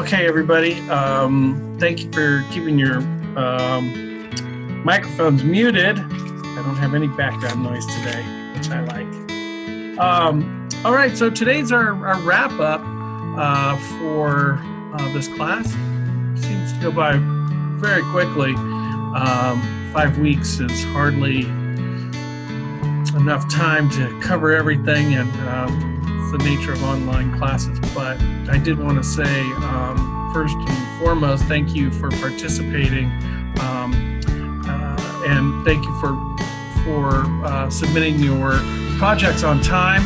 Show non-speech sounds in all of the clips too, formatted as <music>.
Okay, everybody. Um, thank you for keeping your um, microphones muted. I don't have any background noise today, which I like. Um, all right, so today's our, our wrap up uh, for uh, this class. Seems to go by very quickly. Um, five weeks is hardly enough time to cover everything, and the nature of online classes. But I did want to say, um, first and foremost, thank you for participating, um, uh, and thank you for for uh, submitting your projects on time.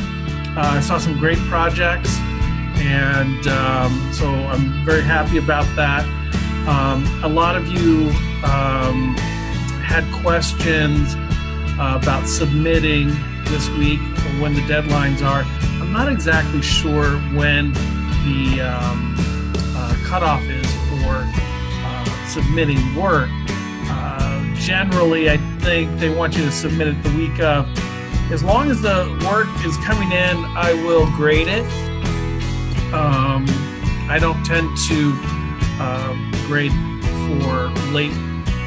Uh, I saw some great projects, and um, so I'm very happy about that. Um, a lot of you um, had questions about submitting this week when the deadlines are. Not exactly sure when the um, uh, cutoff is for uh, submitting work. Uh, generally, I think they want you to submit it the week of. As long as the work is coming in, I will grade it. Um, I don't tend to um, grade for late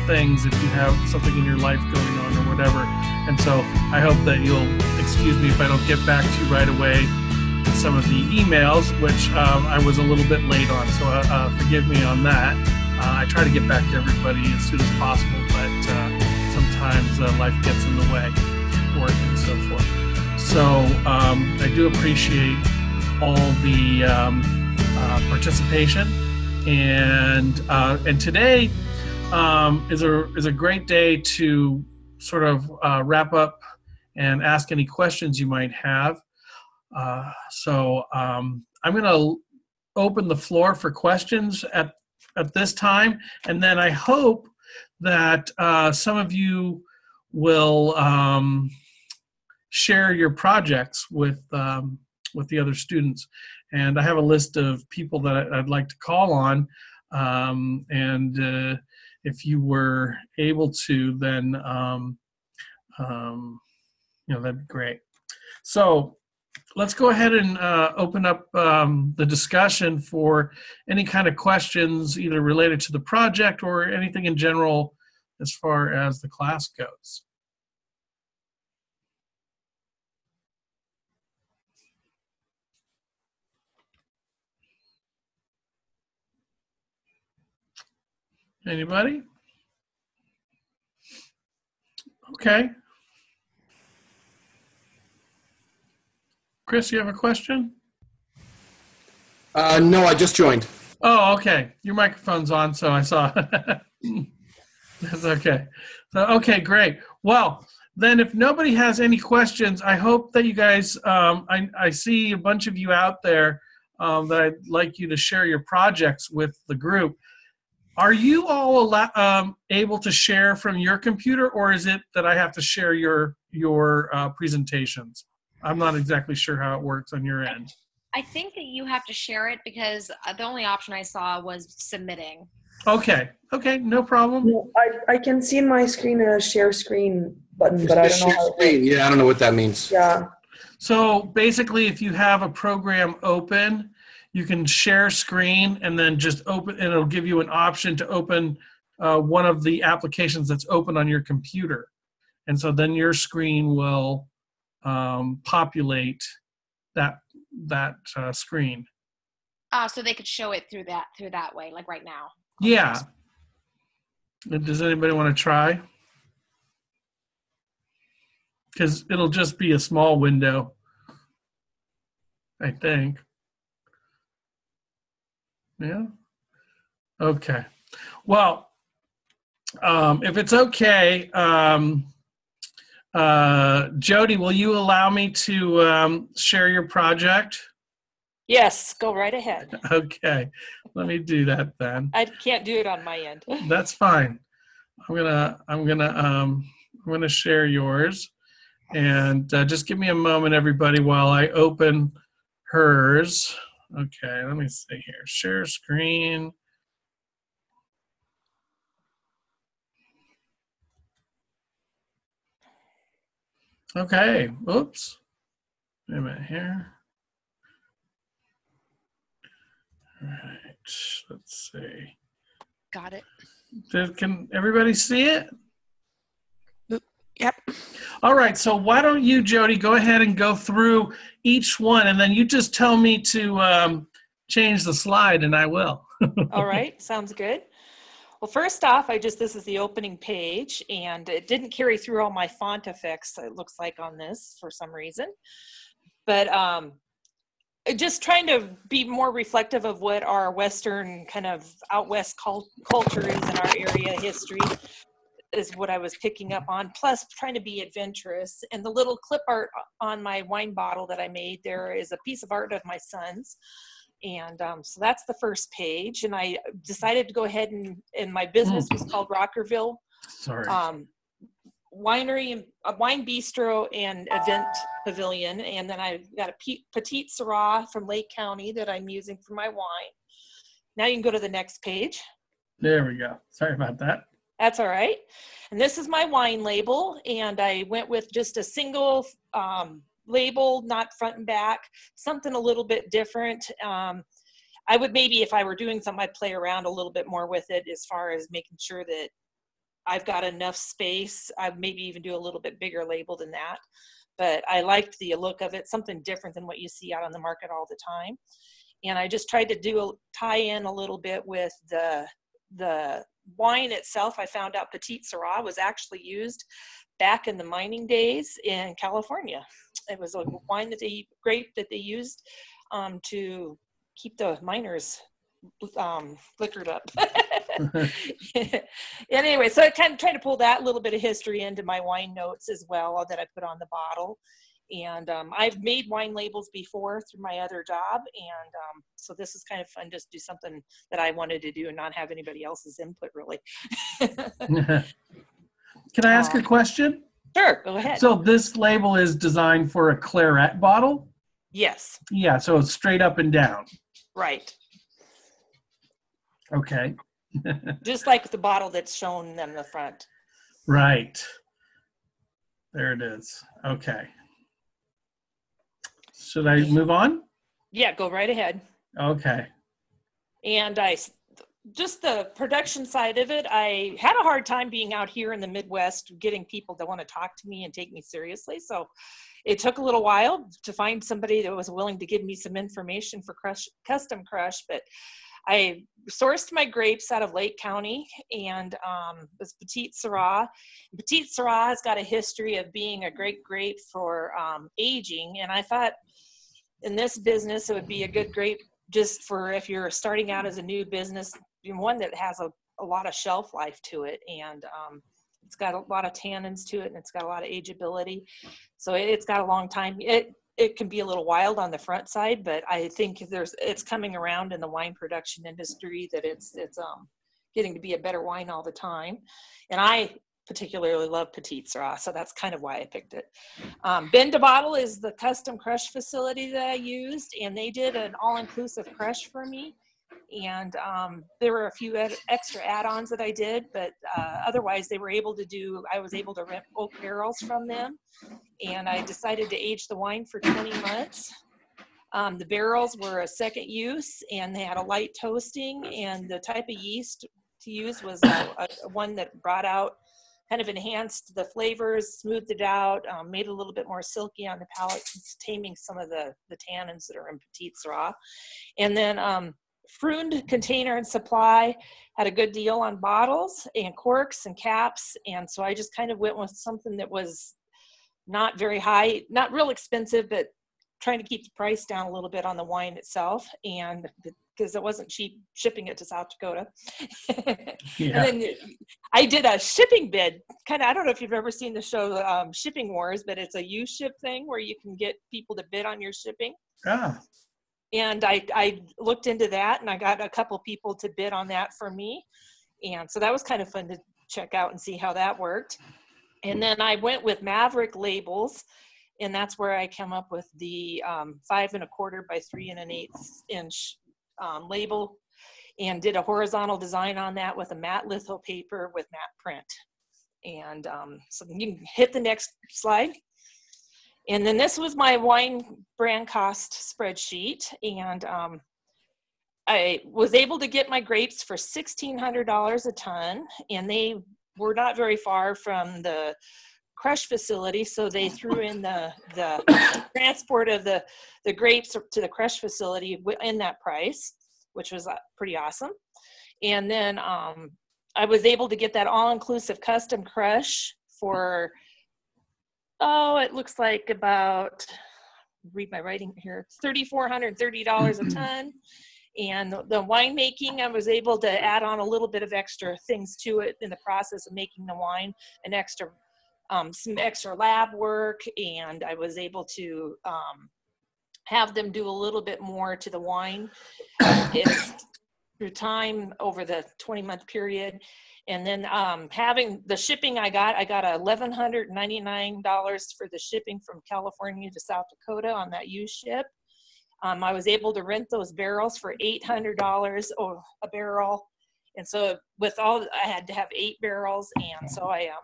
things if you have something in your life going on or whatever. And so I hope that you'll excuse me if I don't get back to you right away some of the emails, which um, I was a little bit late on. So uh, uh, forgive me on that. Uh, I try to get back to everybody as soon as possible, but uh, sometimes uh, life gets in the way, work and so forth. So um, I do appreciate all the um, participation, and and today um, is a is a great day to sort of wrap up and ask any questions you might have. Uh, so um, I'm going to open the floor for questions at at this time, and then I hope that uh, some of you will um, share your projects with um, with the other students. And I have a list of people that I'd like to call on, um, and uh, if you were able to, then um, um, you know that'd be great. So let's go ahead and uh, open up um, the discussion for any kind of questions, either related to the project or anything in general as far as the class goes. Anybody? Okay. Chris, you have a question? Uh, no, I just joined. Oh, okay. Your microphone's on, so I saw. <laughs> That's okay. So, okay, great. Well, then, if nobody has any questions, I hope that you guys. Um, I, I see a bunch of you out there um, that I'd like you to share your projects with the group. Are you all um, able to share from your computer, or is it that I have to share your your uh, presentations? I'm not exactly sure how it works on your end. I think that you have to share it because uh, the only option I saw was submitting. Okay. Okay. No problem. I, I can see in my screen a share screen button, but I don't know how. Screen. Yeah, I don't know what that means. Yeah. So basically, if you have a program open, you can share screen and then just open, and it'll give you an option to open uh, one of the applications that's open on your computer. And so then your screen will um, populate that that uh, screen. Uh, so they could show it through that through that way, like right now. Yeah. Does anybody want to try? Because it'll just be a small window, I think. Yeah. Okay. Well, um, if it's okay, um, uh, Jody, will you allow me to um, share your project? Yes, go right ahead. <laughs> Okay, let me do that then. I can't do it on my end. <laughs> That's fine. I'm gonna I'm gonna um, I'm gonna share yours, and uh, just give me a moment, everybody, while I open hers. Okay, let me see here. Share screen. Okay, oops. Wait a minute here. All right. Let's see. Got it. Did- Can everybody see it? Yep. All right. So why don't you, Jody, go ahead and go through each one, and then you just tell me to um, change the slide, and I will. <laughs> All right, sounds good. Well, first off, I just, this is the opening page and it didn't carry through all my font effects, it looks like on this for some reason. But um, just trying to be more reflective of what our Western kind of out West cul- culture is in our area history is what I was picking up on, plus trying to be adventurous. And the little clip art on my wine bottle that I made there is a piece of art of my son's and um, so that's the first page and i decided to go ahead and and my business was called rockerville Sorry. um, winery and a wine bistro and event pavilion and then i got a petite syrah from lake county that i'm using for my wine now you can go to the next page there we go. Sorry about that. that's all right. And this is my wine label, and I went with just a single um, label, not front and back, something a little bit different. Um, I would maybe, if I were doing something, I'd play around a little bit more with it as far as making sure that I've got enough space. I'd maybe even do a little bit bigger label than that. But I liked the look of it, something different than what you see out on the market all the time. And I just tried to do a tie in a little bit with the the wine itself, I found out Petite Syrah was actually used back in the mining days in California. It was a wine that they grape that they used um, to keep the miners um, liquored up. <laughs> <laughs> anyway, so I kind of tried to pull that little bit of history into my wine notes as well that I put on the bottle. And um, I've made wine labels before through my other job, and um, so this is kind of fun just do something that I wanted to do and not have anybody else's input really. <laughs> Can I ask a Um, question? sure, go ahead. So this label is designed for a claret bottle? yes, Yeah, so it's straight up and down. right. Okay. <laughs> Just like the bottle that's shown on the front. Right. There it is. Okay. Should I move on? Yeah, go right ahead. Okay. and I s- just the production side of it, I had a hard time being out here in the Midwest getting people to want to talk to me and take me seriously. So it took a little while to find somebody that was willing to give me some information for crush, custom crush, but I sourced my grapes out of Lake County and um, this Petite Syrah. Petite Syrah has got a history of being a great grape for um, aging, and I thought in this business it would be a good grape just for if you're starting out as a new business, one that has a, a lot of shelf life to it and um, it's got a lot of tannins to it and it's got a lot of ageability. So it, it's got a long time. It it can be a little wild on the front side, but I think there's it's coming around in the wine production industry that it's it's um getting to be a better wine all the time. And I particularly love Petite Syrah, so that's kind of why I picked it. Um, Bin to Bottle is the custom crush facility that I used, and they did an all-inclusive crush for me. And um, there were a few ed- extra add-ons that I did, but uh, otherwise they were able to do. I was able to rent oak barrels from them, and I decided to age the wine for 20 months. Um, the barrels were a second use, and they had a light toasting, and the type of yeast to use was a, a, one that brought out kind of enhanced the flavors, smoothed it out, um, made it a little bit more silky on the palate, taming some of the, the tannins that are in Petite Syrah. And then um, Container and Supply had a good deal on bottles and corks and caps. And so I just kind of went with something that was not very high, not real expensive, but trying to keep the price down a little bit on the wine itself. And because it wasn't cheap shipping it to South Dakota. <laughs> Yeah. And then I did a shipping bid. Kind of, I don't know if you've ever seen the show um, Shipping Wars, but it's a uShip thing where you can get people to bid on your shipping. Ah, And I, I looked into that and I got a couple people to bid on that for me. And so that was kind of fun to check out and see how that worked. And then I went with Maverick labels, and that's where I came up with the um, five and a quarter by three and an eighth inch um, label and did a horizontal design on that with a matte litho paper with matte print. And um, so you can hit the next slide. And then this was my wine brand cost spreadsheet. And um, I was able to get my grapes for $1,600 a ton, and they were not very far from the crush facility, so they threw in the, the transport of the, the grapes to the crush facility in that price, which was uh, pretty awesome. And then um, I was able to get that all-inclusive custom crush for, oh, it looks like about, read my writing here, $3,430 a <clears throat> ton. And the, the winemaking, I was able to add on a little bit of extra things to it in the process of making the wine, an extra, um, some extra lab work, and I was able to um, have them do a little bit more to the wine. It's through time over the 20 month period. And then um, having the shipping I got, I got $1,199 for the shipping from California to South Dakota on that uShip. Um, I was able to rent those barrels for $800 or a barrel. And so with all, I had to have eight barrels. And so I um,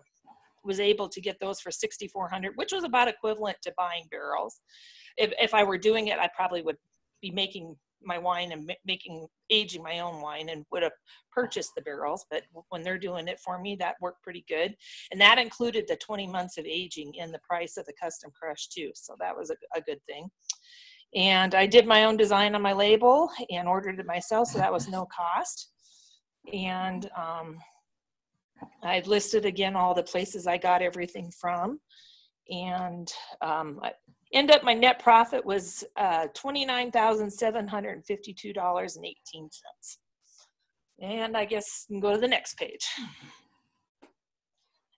was able to get those for 6,400, which was about equivalent to buying barrels. If, if I were doing it, I probably would be making my wine and making, aging my own wine and would have purchased the barrels. But when they're doing it for me, that worked pretty good. And that included the 20 months of aging in the price of the custom crush too. So that was a, a good thing. And I did my own design on my label and ordered it myself, so that was no cost. And um, I listed again all the places I got everything from. And um, end up my net profit was uh, $29,752.18. And I guess you can go to the next page.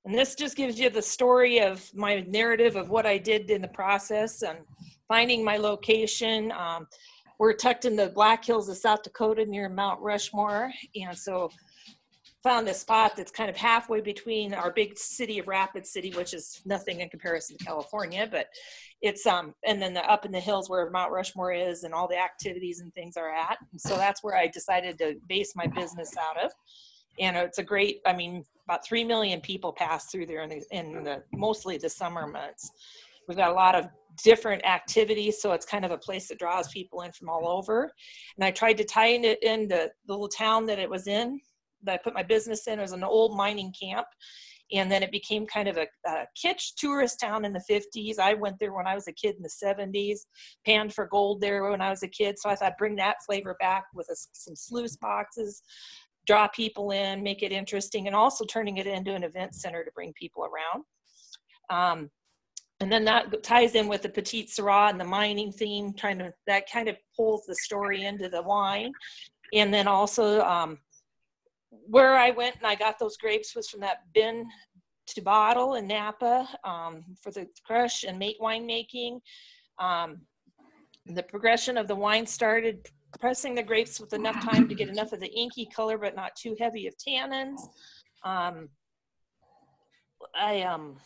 And this just gives you the story of my narrative of what I did in the process and finding my location. Um, we're tucked in the Black Hills of South Dakota near Mount Rushmore. And so found this spot that's kind of halfway between our big city of Rapid City, which is nothing in comparison to California, but it's um and then the up in the hills where Mount Rushmore is and all the activities and things are at. And so that's where I decided to base my business out of. And it's a great, I mean, about three million people pass through there in the in the mostly the summer months. We've got a lot of different activities, so it's kind of a place that draws people in from all over. And I tried to tie it in the little town that it was in, that I put my business in. It was an old mining camp. And then it became kind of a, a kitsch tourist town in the 50s. I went there when I was a kid in the 70s, panned for gold there when I was a kid. So I thought bring that flavor back with a, some sluice boxes, draw people in, make it interesting, and also turning it into an event center to bring people around. Um, and then that ties in with the Petite Syrah and the mining theme, trying to, that kind of pulls the story into the wine. And then also, um, where I went and I got those grapes was from that bin to bottle in Napa um, for the crush and mate winemaking. Um, the progression of the wine started pressing the grapes with enough time to get enough of the inky color, but not too heavy of tannins. Um, I um,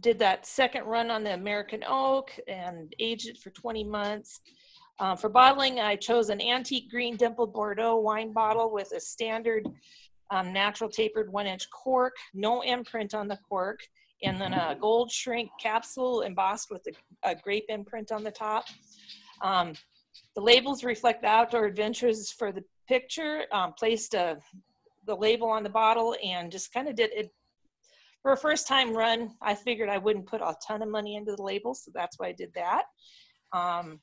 did that second run on the American oak and aged it for 20 months. Um, for bottling, I chose an antique green dimpled Bordeaux wine bottle with a standard um, natural tapered one inch cork, no imprint on the cork, and then a gold shrink capsule embossed with a, a grape imprint on the top. Um, the labels reflect the outdoor adventures for the picture, um, placed a, the label on the bottle and just kind of did it. For a first time run, I figured I wouldn't put a ton of money into the label, so that's why I did that. Um,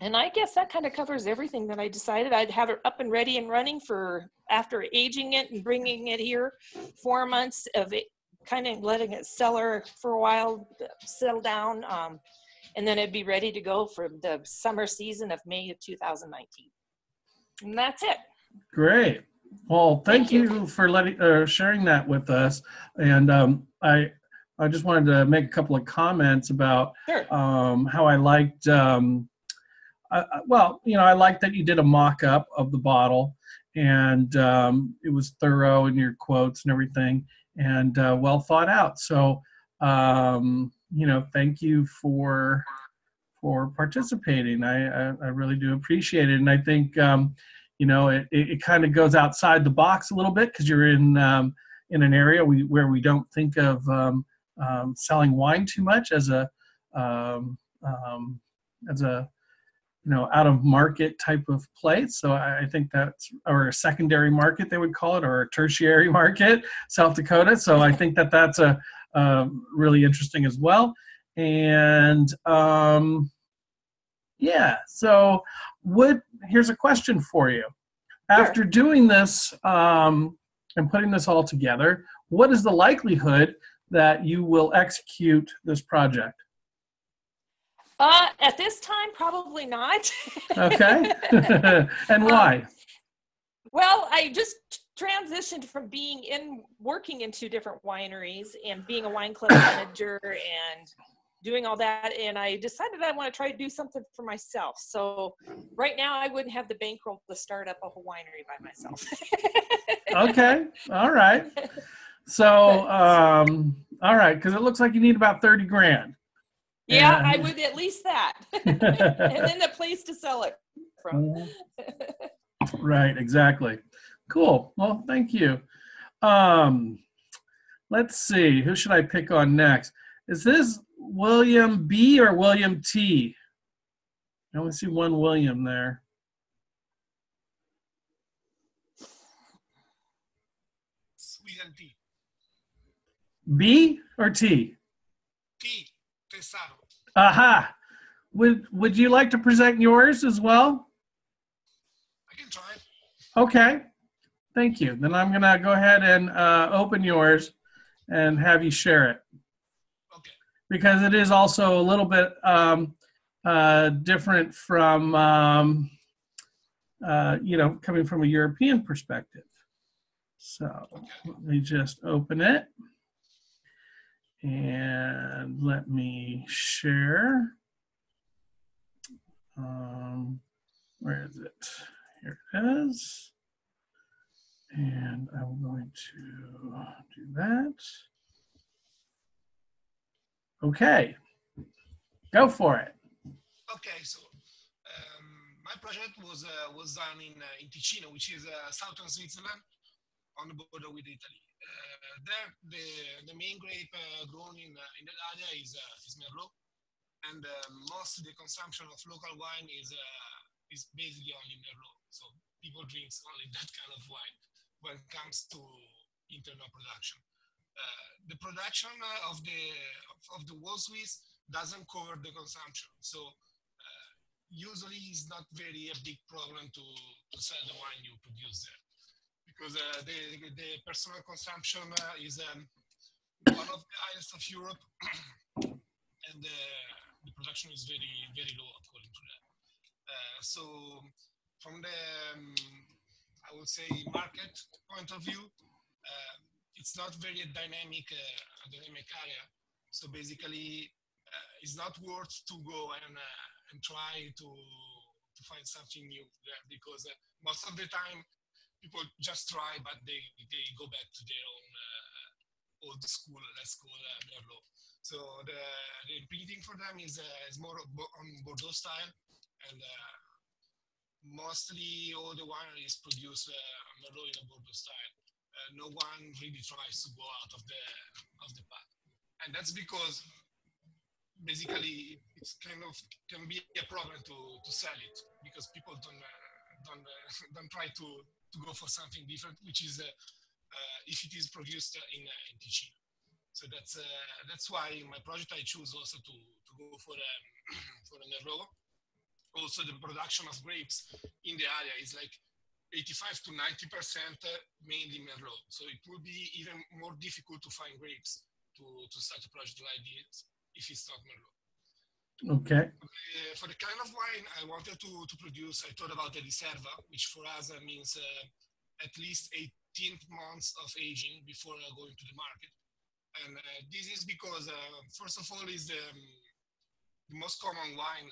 and I guess that kind of covers everything that I decided. I'd have it up and ready and running for after aging it and bringing it here, four months of it, kind of letting it cellar for a while, settle down, um, and then it'd be ready to go for the summer season of May of 2019. And that's it. Great. Well, thank, Thank you. you. for letting uh, sharing that with us. And um, I I just wanted to make a couple of comments about Sure. um, how I liked. Um, I- well, you know, I like that you did a mock-up of the bottle, and um, it was thorough in your quotes and everything, and uh, well thought out. So, um, you know, thank you for for participating. I, I, I really do appreciate it, and I think. Um, you know it, it, it kind of goes outside the box a little bit because you're in um, in an area we, where we don't think of um, um, selling wine too much as a um, um, as a you know out of market type of place. So I, think that's or a secondary market they would call it, or a tertiary <laughs> market, South Dakota. So I think that that's a, a really interesting as well. And um, yeah, so would here's a question for you. After doing this um, and putting this all together, what is the likelihood that you will execute this project? Uh, at this time, probably not. Okay. <laughs> <laughs> and why? Well, I just transitioned from being in working in two different wineries and being a wine club <coughs> manager and doing all that and i decided i want to try to do something for myself so right now i wouldn't have the bankroll to start up a whole winery by myself <laughs> okay. All right. So, um, all right, because it looks like you need about 30 grand. Yeah And- i would at least that <laughs> and then the place to sell it from <laughs> right, exactly. Cool. Well, thank you. Um, let's see. Who should I pick on next? Is this William B or William T? I only see one William there. William T. B or T? T. Tesaro. Aha. Would Would you like to present yours as well? I can try. Okay. Thank you. Then I'm gonna go ahead and uh, open yours and have you share it Okay. because it is also a little bit um, uh, different from um, uh, you know coming from a European perspective. So let me just open it and let me share. Um, where is it? Here it is. And I'm going to do that. Okay, go for it. Okay, so um, my project was uh, was done in uh, in Ticino, which is uh, southern Switzerland, on the border with Italy. Uh, there, the the main grape uh, grown in uh, in that area is is Merlot, and most of the consumption of local wine is is basically only Merlot. So people drink only <laughs> that kind of wine when it comes to internal production. Uh, the production uh, of the of, of the whole Swiss doesn't cover the consumption. So uh, usually it's not very a big problem to, to sell the wine you produce there because uh, the, the personal consumption uh, is um, one of the highest of Europe <clears throat> and uh, the production is very, very low according to that. So from the, um, I would say, market point of view, it's not very dynamic, dynamic area. So basically, it's not worth to go and and try to to find something new there because uh, most of the time people just try, but they they go back to their own uh, old school, let's call uh, Merlot. So the the breeding for them is uh, is more on Bordeaux style, and uh, mostly all the wineries produce uh, Merlot in a Bordeaux style. Uh, no one really tries to go out of the of the path, and that's because basically it's kind of can be a problem to, to sell it because people don't don't <laughs> don't try to, to go for something different, which is uh, uh, if it is produced in uh, in. So that's that's why in my project I choose also to, to go for um, <clears throat> for a Merlot. Also, the production of grapes in the area is like 85 to 90 percent mainly Merlot. So it will be even more difficult to find grapes to, to start a project like this if it's not Merlot. Okay. Uh, for the kind of wine I wanted to, to produce, I thought about the Riserva, which for us uh, means uh, at least 18 months of aging before uh, going to the market. And this is because, first of all, is the, um, the most common wine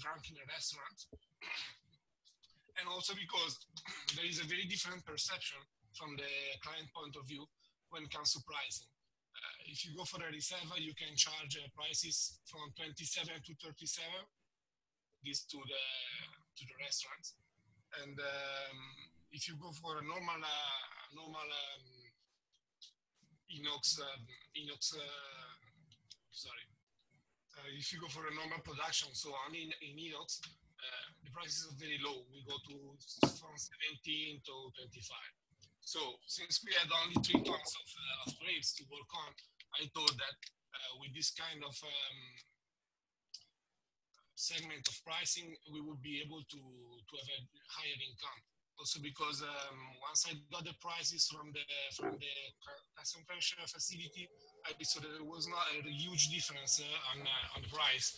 drunk in a restaurant. <coughs> and also because <coughs> there is a very different perception from the client point of view when it comes to pricing. If you go for a Riserva, you can charge uh, prices from 27 to 37, this to the to the restaurants. And um, if you go for a normal uh, normal um, inox um, inox, uh, sorry, if you go for a normal production, so only in, in inox, the prices are very low. We go to from 17 to 25. So since we had only three tons of, uh, of grapes to work on, I thought that uh, with this kind of um, segment of pricing, we would be able to, to have a higher income. Also because um, once I got the prices from the from the cu- custom facility, I saw that there was not a huge difference uh, on uh, on the price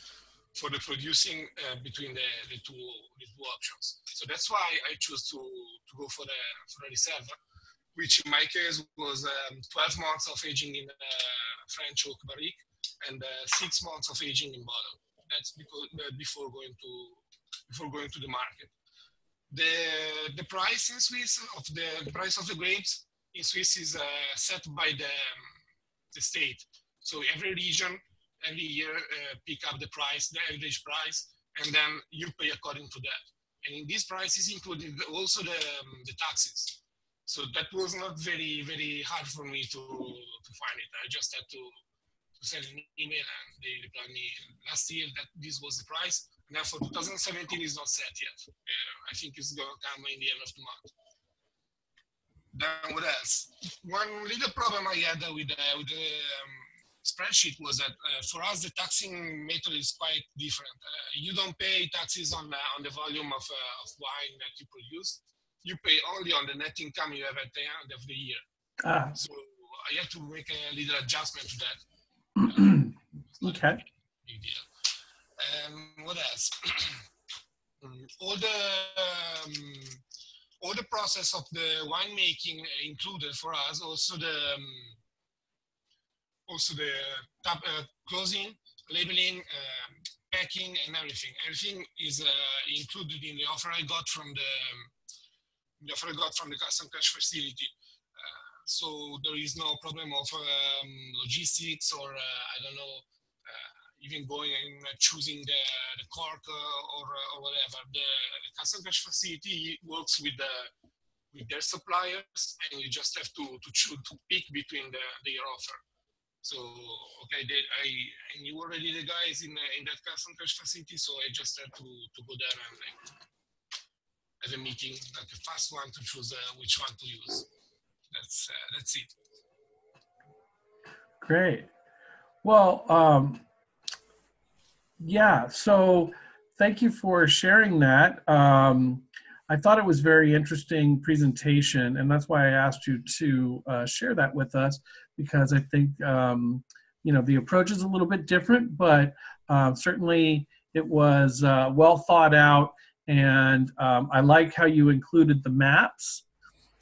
for the producing uh, between the, the two the two options. So that's why I chose to to go for the for the reserve, which in my case was um, 12 months of aging in uh, French oak barrique and uh, six months of aging in bottle. That's because uh, before going to before going to the market. The the price in Swiss of the, the price of the grapes in Swiss is set by the um, the state. So every region every year uh, pick up the price, the average price, and then you pay according to that. And in this price is included also the, um, the taxes. So that was not very, very hard for me to, to find it. I just had to, to send an email and they replied me last year that this was the price. Now for 2017 is not set yet. Uh, I think it's going to come in the end of the month. Then what else? One little problem I had with, uh, with the um, spreadsheet was that uh, for us the taxing method is quite different. Uh, you don't pay taxes on on the volume of, uh, of wine that you produce. You pay only on the net income you have at the end of the year. Ah, So I had to make a little adjustment to that. <clears throat> okay. Big deal. Um, what else? <clears throat> All the um, all the process of the winemaking included for us. Also the um, also the tap, uh, closing, labeling, um, packing, and everything. Everything is uh, included in the offer I got from the, offer got from the custom crush facility. Uh, so there is no problem of um, logistics or uh, I don't know, uh, even going and choosing the, the cork uh, or, or whatever. The, the custom crush facility works with the with their suppliers, and you just have to to choose to pick between the, their offer. So okay, they, I I knew already the guys in in that custom crush facility, so I just had to to go there and like, have a meeting, like a fast one to choose uh, which one to use. That's uh, that's it. Great. Well, um, yeah, so thank you for sharing that. Um, I thought it was very interesting presentation, and that's why I asked you to uh, share that with us because I think um, you know the approach is a little bit different, but uh, certainly it was uh, well thought out, and um, I like how you included the maps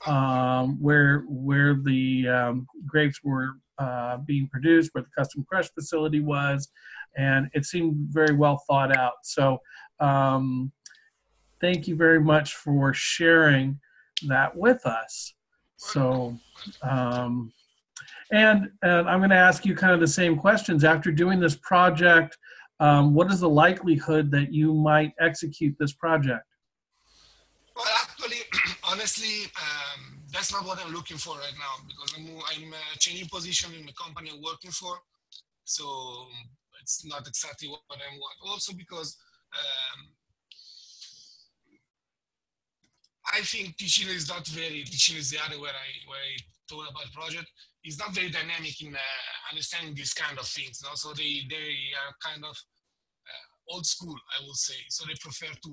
um, where where the um, grapes were uh, being produced, where the custom crush facility was, and it seemed very well thought out. So, um, thank you very much for sharing that with us. So, um, and, and I'm going to ask you kind of the same questions. After doing this project, um, what is the likelihood that you might execute this project? Well, actually, <clears throat> honestly, um, that's not what I'm looking for right now because I'm, I'm uh, changing position in the company I'm working for. So it's not exactly what I want. Also because um, I think Ticino is not very, Ticino is the other where I, where I thought about project, is not very dynamic in uh, understanding these kind of things. No? So they, they are kind of uh, old school, I would say. So they prefer to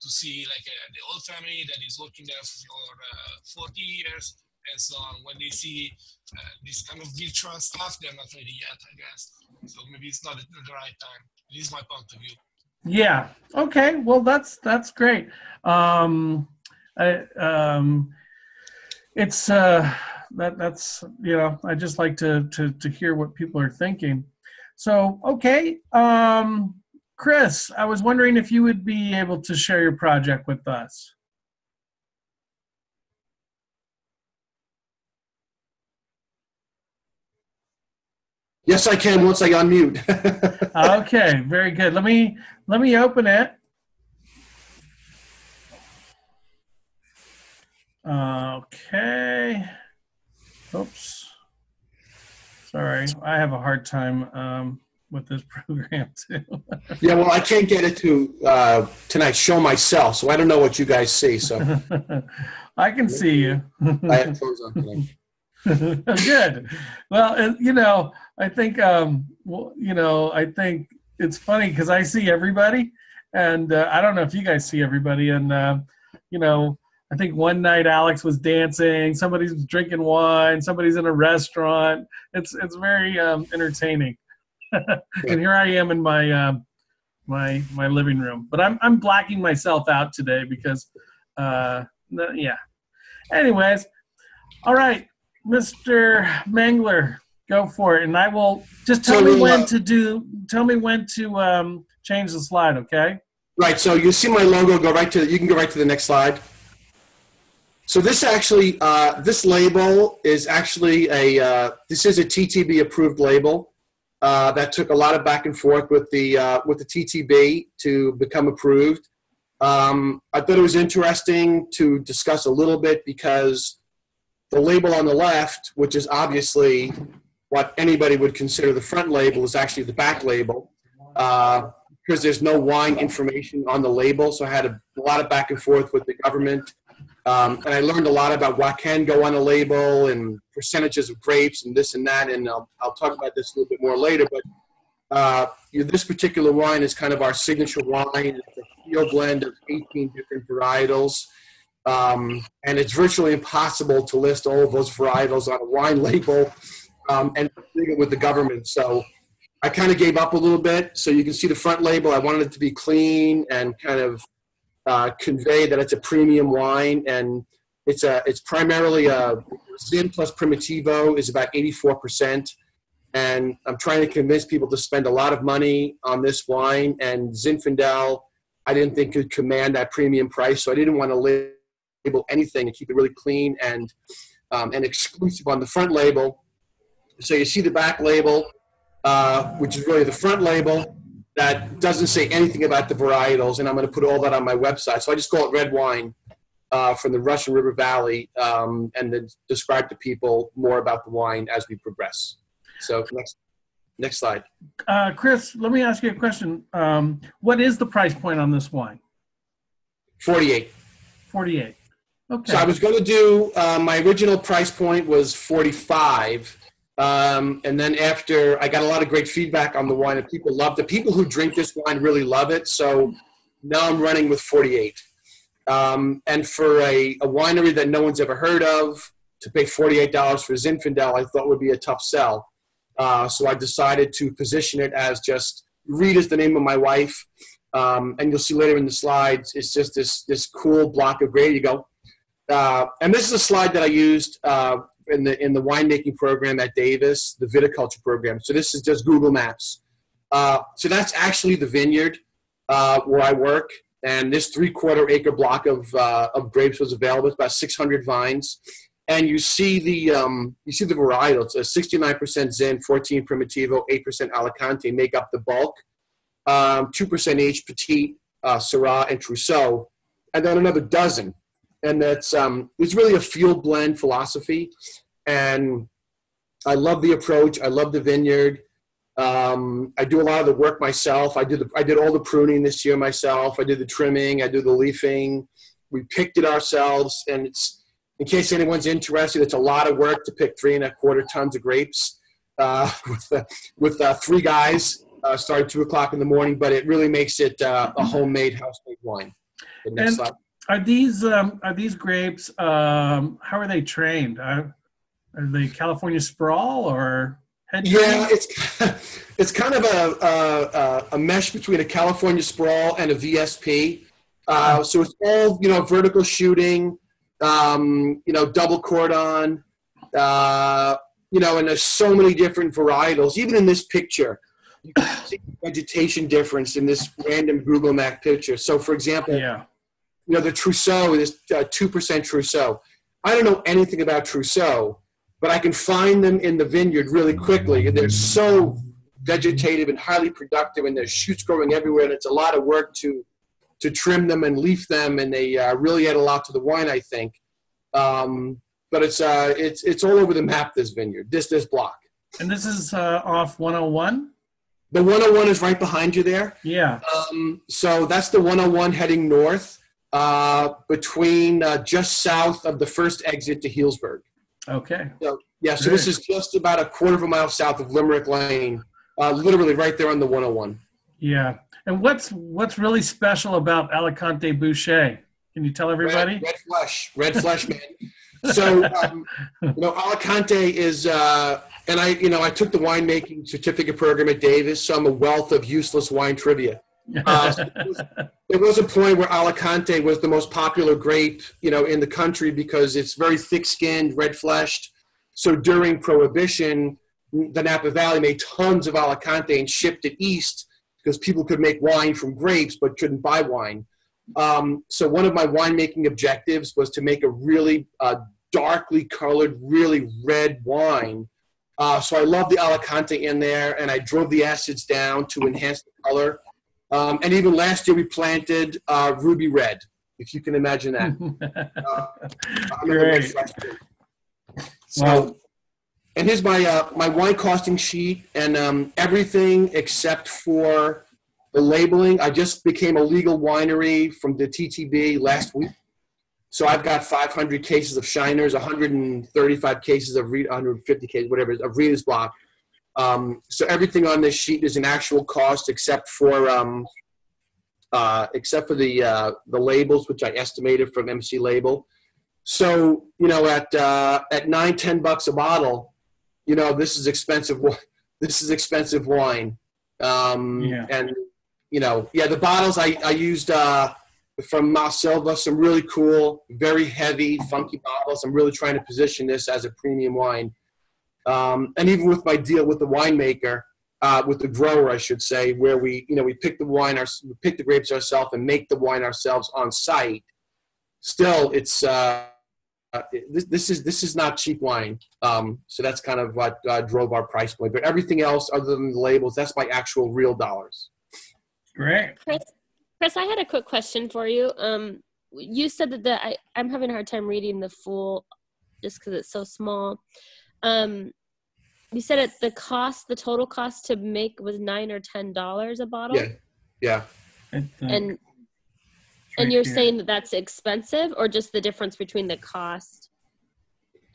to see like uh, the old family that is working there for uh, 40 years and so on. When they see uh, this kind of virtual stuff, they're not ready yet, I guess. So maybe it's not the right time. This is my point of view. Yeah. Okay. Well, that's that's great. Um, I, um, it's uh, that that's you know I just like to to to hear what people are thinking. So okay, um, Chris, I was wondering if you would be able to share your project with us. Yes, I can once I unmute. <laughs> Okay, very good. Let me let me open it. Okay. Oops. Sorry, I have a hard time um, with this <laughs> program too. Yeah, well, I can't get it to uh, tonight show myself, so I don't know what you guys see. So <laughs> I can see you. I have clothes on. <laughs> Good. Well, you know, I think, um, well, you know, I think it's funny because I see everybody, and uh, I don't know if you guys see everybody, and uh, you know, I think one night Alex was dancing, somebody's drinking wine, somebody's in a restaurant. It's it's very um, entertaining. <laughs> and here I am in my um, my my living room, but I'm I'm blacking myself out today because, uh, yeah. Anyways, all right, Mr. Mangler, go for it, and I will just tell So me when uh, to do. Tell me when to um, change the slide, okay? Right, so you see my logo, go right to, you can go right to the next slide. So this actually, uh, this label is actually a, uh, this is a TTB approved label. Uh, that took a lot of back and forth with the, uh, with the TTB to become approved. Um, I thought it was interesting to discuss a little bit because the label on the left, which is obviously what anybody would consider the front label, is actually the back label. Uh, because there's no wine information on the label. So I had a, a lot of back and forth with the government. Um, and I learned a lot about what can go on a label and percentages of grapes and this and that. And I'll, I'll talk about this a little bit more later. But uh, you know, this particular wine is kind of our signature wine. It's a field blend of 18 different varietals. Um, and it's virtually impossible to list all of those varietals on a wine <laughs> label um, and with the government. So I kind of gave up a little bit. So you can see the front label. I wanted it to be clean and kind of uh, convey that it's a premium wine, and it's a it's primarily a Zin plus Primitivo is about 84 percent. And I'm trying to convince people to spend a lot of money on this wine. And Zinfandel, I didn't think could command that premium price, so I didn't want to label anything and keep it really clean and um, and exclusive on the front label. So you see the back label uh, which is really the front label that doesn't say anything about the varietals, and I'm going to put all that on my website. So I just call it red wine uh, from the Russian River Valley, um, and then describe to people more about the wine as we progress. So next, next slide. Uh, Chris, let me ask you a question. Um, what is the price point on this wine? 48. 48. Okay. So I was going to do uh, my original price point was 45. Um, and then after I got a lot of great feedback on the wine and people loved the People who drink this wine really love it. So now I'm running with 48. Um, and for a, a winery that no one's ever heard of, to pay $48 for Zinfandel, I thought would be a tough sell. Uh, so I decided to position it as just Reed is the name of my wife. Um, and you'll see later in the slides, it's just this, this cool block of gray. You go. Uh, and this is a slide that I used uh, in the in the winemaking program at Davis, the viticulture program. So this is just Google Maps. Uh, so that's actually the vineyard uh, where I work, and this three quarter acre block of uh, of grapes was available. It's about 600 vines, and you see the um, you see the varietal. It's a 69% Zin, 14 Primitivo, 8% Alicante make up the bulk. Um, 2% each Petit, uh, Syrah, and Trousseau, and then another dozen and that's um, it's really a field blend philosophy. And i love the approach. I love the vineyard. Um, i do a lot of the work myself. I did the, i did all the pruning this year myself. I did the trimming. I do the leafing. We picked it ourselves. And it's in case anyone's interested it's a lot of work to pick three and a quarter tons of grapes uh, <laughs> with, uh, with uh, three guys uh, starting two o'clock in the morning. But it really makes it uh, a homemade house-made wine. The next And- slide. Are these um, are these grapes? Um, how are they trained? Uh, are they California sprawl or? Yeah, it's <laughs> it's kind of a a, a mesh between a California sprawl and a VSP. Uh, so it's all you know, vertical shooting, um, you know, double cordon, uh, you know, and there's so many different varietals. Even in this picture, you can see vegetation difference in this random Google Map picture. So, for example, Yeah. You know, the Trousseau, this uh, 2% Trousseau. I don't know anything about Trousseau, but I can find them in the vineyard really quickly. And they're so vegetative and highly productive, and there's shoots growing everywhere. And it's a lot of work to to trim them and leaf them, and they uh, really add a lot to the wine, I think. Um, but it's uh, it's it's all over the map. This vineyard, this this block. And this is uh, off 101. The 101 is right behind you there. Yeah. Um, so that's the 101 heading north uh, between uh, just south of the first exit to Healdsburg. Okay. So, yeah, so this is just about a quarter of a mile south of Limerick Lane, uh, literally right there on the 101. Yeah. And what's what's really special about Alicante Bouschet? Can you tell everybody? Red, red flesh, red flesh, man. <laughs> So, um, you know, Alicante is, uh, and I, you know, I took the winemaking certificate program at Davis, so I'm a wealth of useless wine trivia. Uh, <laughs> there was a point where Alicante was the most popular grape, you know, in the country because it's very thick-skinned, red-fleshed. So during Prohibition, the Napa Valley made tons of Alicante and shipped it east because people could make wine from grapes but couldn't buy wine. Um, so one of my winemaking objectives was to make a really uh, darkly colored, really red wine. Uh, so I love the Alicante in there, and I drove the acids down to enhance the color. Um, and even last year we planted uh, ruby red, if you can imagine that. <laughs> Uh, I'm in the red Great. So, Wow. and here's my uh, my wine costing sheet, and um, everything except for the labeling. I just became a legal winery from the TTB last week, so I've got 500 cases of Shiners, 135 cases of Re- 150 cases, whatever, of Reader's Block. Um, so everything on this sheet is an actual cost, except for um, uh, except for the uh, the labels, which I estimated from MC Label. So you know, at uh, at nine ten bucks a bottle, you know, this is expensive. <laughs> This is expensive wine. Um, Yeah. And you know, yeah, the bottles I I used uh, from Mas Silva, some really cool, very heavy, funky bottles. I'm really trying to position this as a premium wine. Um, and even with my deal with the winemaker, uh, with the grower, I should say, where we, you know, we pick the wine, our, we pick the grapes ourselves and make the wine ourselves on site. Still, it's uh, uh, this, this is this is not cheap wine. Um, so that's kind of what uh, drove our price point. But everything else, other than the labels, that's my actual real dollars. Great. Chris, Chris, I had a quick question for you. Um, you said that the I, I'm having a hard time reading the full, just because it's so small. Um, you said it the cost, the total cost to make was nine or ten dollars a bottle, Yeah, yeah. It, and right and you're here. saying that that's expensive, or just the difference between the cost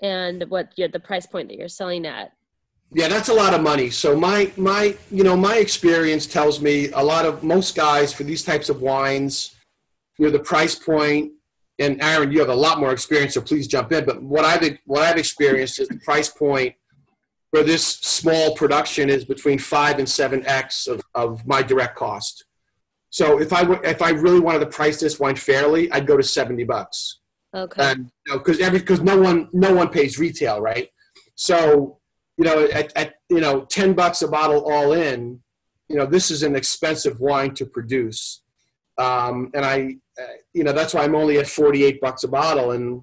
and what you're, the price point that you're selling at? Yeah, that's a lot of money. So my my you know my experience tells me a lot of most guys for these types of wines, you know, the price point. And Aaron, you have a lot more experience, so please jump in. But what I've what I've experienced is the price point for this small production is between five and seven x of, of my direct cost. So if I if I really wanted to price this wine fairly, I'd go to seventy bucks. Okay. and you know because every because no one no one pays retail right? So you know at, at you know 10 bucks a bottle all in you know this is an expensive wine to produce. Um, and i uh, you know that's why i'm only at 48 bucks a bottle and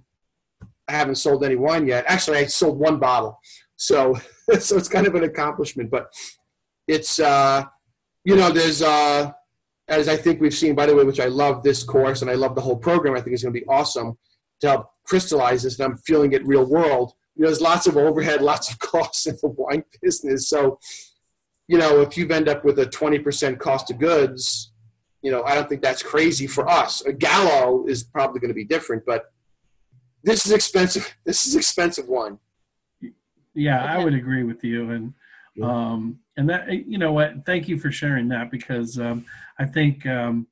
i haven't sold any wine yet. Actually i sold one bottle. So <laughs> <laughs> so it's kind of an accomplishment but it's uh you know there's uh as i think we've seen by the way which i love this course and i love the whole program i think it's going to be awesome to help crystallize this, and I'm feeling it real world. You know, there's lots of overhead, <laughs> lots of costs in the wine business. So, you know, if you end up with a 20% cost of goods, you know, I don't think that's crazy for us. A Gallo is probably going to be different, but this is expensive. <laughs> This is expensive wine. Yeah, I would agree with you, and um, and that you know what? Thank you for sharing that because um, I think um,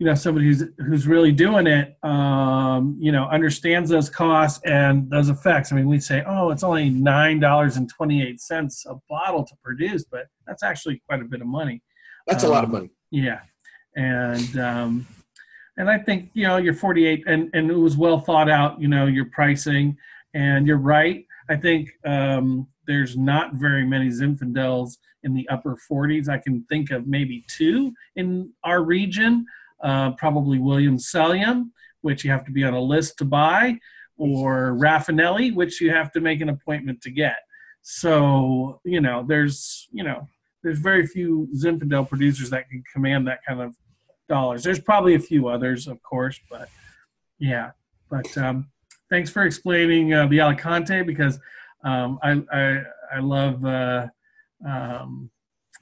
you know somebody who's who's really doing it, um, you know, understands those costs and those effects. I mean, we say, oh, it's only nine dollars and twenty eight cents a bottle to produce, but that's actually quite a bit of money. That's a lot of Um, money. Yeah, and um, and I think you know you're 48, and and it was well thought out. You know your pricing, and you're right. I think um, there's not very many Zinfandels in the upper 40s. I can think of maybe two in our region. Uh, probably William Selyem, which you have to be on a list to buy, or Rafanelli, which you have to make an appointment to get. So you know, there's you know, there's very few Zinfandel producers that can command that kind of dollars. There's probably a few others, of course, but yeah. But um, thanks for explaining uh, the Alicante because um, I, I I love uh, um,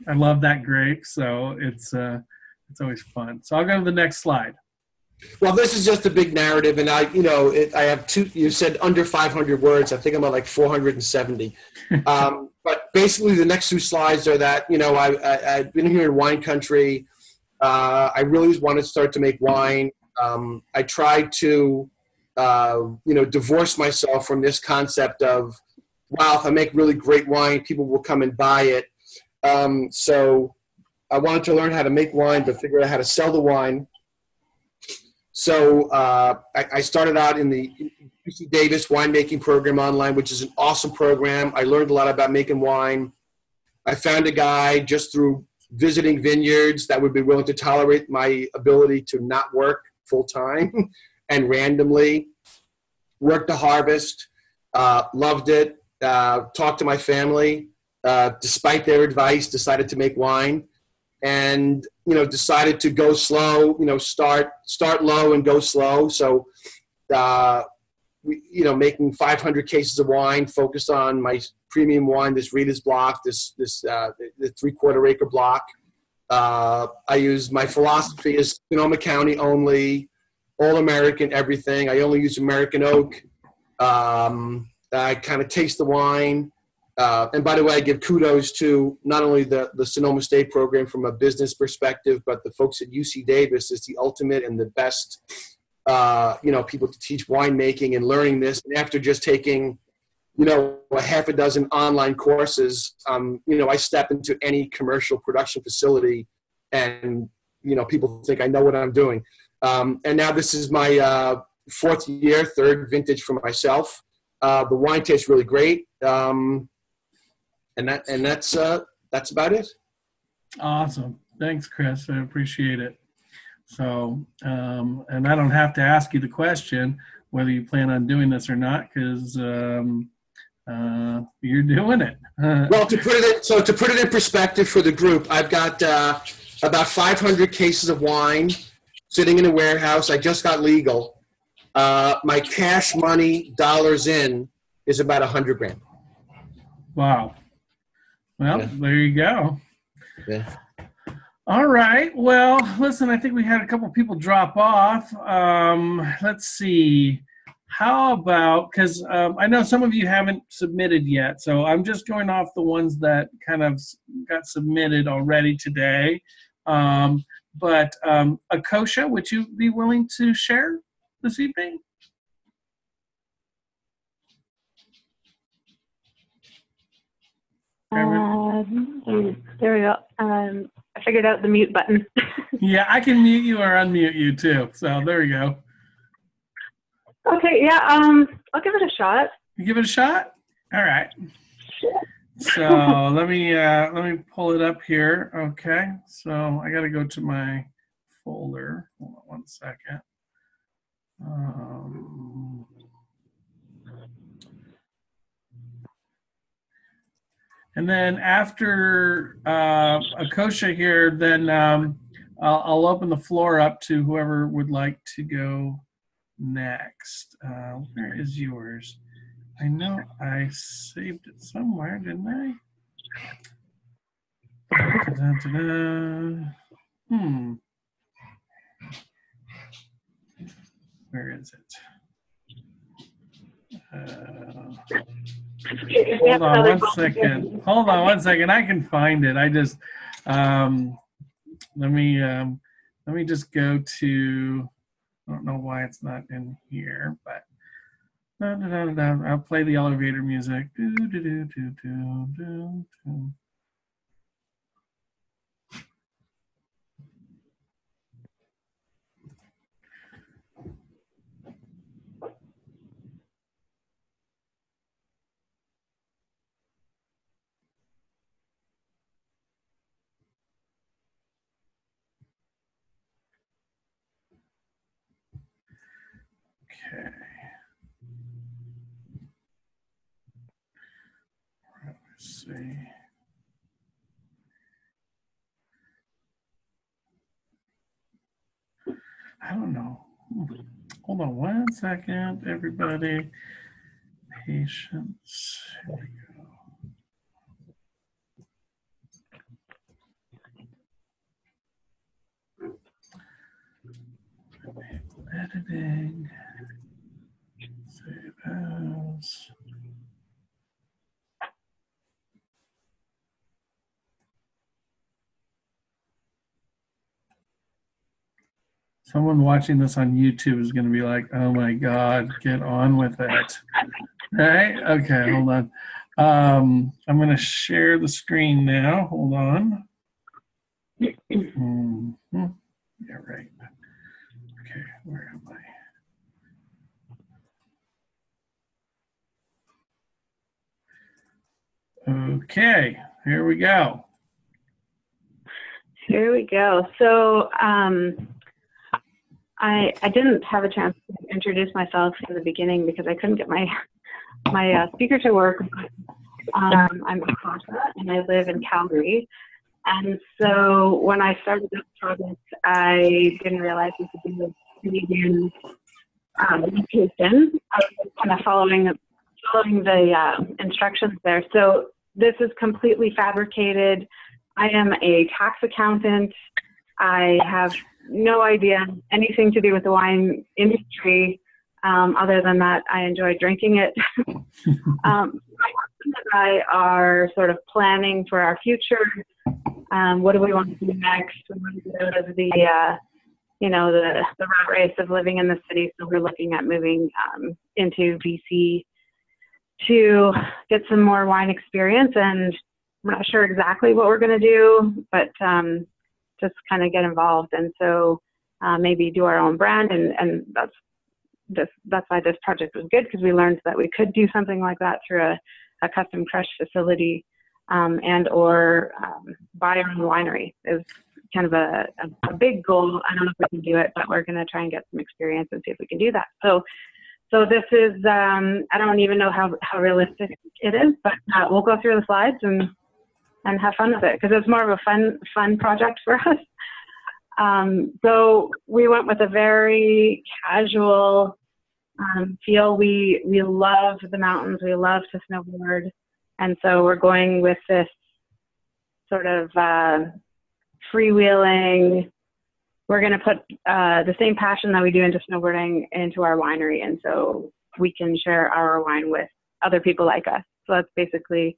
I love that grape, so it's uh, it's always fun. So I'll go to the next slide. Well, this is just a big narrative, and I, you know, it, I have two. You said under 500 words. I think I'm at like 470. <laughs> um, but basically, the next two slides are that you know I, I I've been here in wine country. Uh, I really wanted to start to make wine. Um, I tried to, uh, you know, divorce myself from this concept of, wow, if I make really great wine, people will come and buy it. Um, so I wanted to learn how to make wine, but figure out how to sell the wine. So uh, I, I started out in the UC Davis winemaking program online, which is an awesome program. I learned a lot about making wine. I found a guy just through visiting vineyards that would be willing to tolerate my ability to not work full time <laughs> and randomly. Worked the harvest, uh, loved it. Uh, talked to my family, uh, despite their advice, decided to make wine, and you know decided to go slow. You know, start start low and go slow. So, uh, we, you know, making 500 cases of wine, focused on my premium wine, this Reader's block, this this uh, the three quarter acre block. Uh, I use my philosophy is Sonoma County only, all American everything. I only use American oak. Um, I kind of taste the wine. Uh, and by the way, I give kudos to not only the, the Sonoma State program from a business perspective, but the folks at UC Davis is the ultimate and the best, uh, you know, people to teach winemaking and learning this. And after just taking, you know, a half a dozen online courses, um, you know, I step into any commercial production facility and, you know, people think I know what I'm doing. Um, and now this is my uh, fourth year, third vintage for myself. Uh, the wine tastes really great, um, and that and that's uh, that's about it. Awesome. Thanks, Chris. I appreciate it. So, um, and I don't have to ask you the question whether you plan on doing this or not because um, uh, you're doing it. <laughs> well, to put it in, so to put it in perspective for the group, I've got uh, about 500 cases of wine sitting in a warehouse. I just got legal. Uh, my cash money dollars in is about a hundred grand. Wow. Well, Yeah. there you go. Yeah. All right. Well, listen, I think we had a couple people drop off. Um, let's see. How about because um, I know some of you haven't submitted yet, so I'm just going off the ones that kind of got submitted already today. Um, but um, Akosha, would you be willing to share this evening? Um, there- we go. Um, I figured out the mute button. <laughs> Yeah, I can mute you or unmute you too. So there we go. okay, yeah. Um, I'll give it a shot. You give it a shot. All right. So let me uh, let me pull it up here. Okay. So I got to go to my folder. Hold on one second. Um, and then after uh, Akosha here, then um, I'll, I'll open the floor up to whoever would like to go next. Uh, where is yours? I know I saved it somewhere, didn't I? Da-da-da-da. Hmm. Where is it? Uh, If we have hold on one second. Hold on one second. I can find it. I just um, let me um, let me just go to. I don't know why it's not in here, but I'll play the elevator music. Do, do, do. Okay. see. I don't know. Hold on one second, everybody. Patience. Here we go. Editing. Save as. Someone watching this on YouTube is going to be like, oh my God, get on with it. Right? Okay, hold on. Um, I'm going to share the screen now. Hold on. Mhm. Yeah, right. Okay, where am I? Okay, here we go. Here we go. So um, I I didn't have a chance to introduce myself in the beginning because I couldn't get my my uh, speaker to work. Um, I'm Akasha and I live in Calgary. And so when I started this project, I didn't realize we could do a Canadian um, location. I was kind of following following the uh, instructions there. So this is completely fabricated. I am a tax accountant. I have no idea anything to do with the wine industry, um, other than that I enjoy drinking it. <laughs> um, my husband and I are sort of planning for our future. Um, what do we want to do next? We want to get out of the, uh, you know, the, the rat race of living in the city. So we're looking at moving um, into BC to get some more wine experience and we're not sure exactly what we're going to do, but um, just kind of get involved. And so uh, maybe do our own brand. And, and that's this, that's why this project was good because we learned that we could do something like that through a, a custom crush facility um, and or um, buy our own winery is kind of a, a, a big goal. I don't know if we can do it, but we're going to try and get some experience and see if we can do that. So so this is, um, I don't even know how, how realistic it is, but uh, we'll go through the slides and, and have fun with it because it's more of a fun, fun project for <laughs> us. Um, so we went with a very casual um, feel. We, we love the mountains. We love to snowboard. And so we're going with this sort of uh, freewheeling, we're going to put uh, the same passion that we do into snowboarding into our winery, and so we can share our wine with other people like us. So that's basically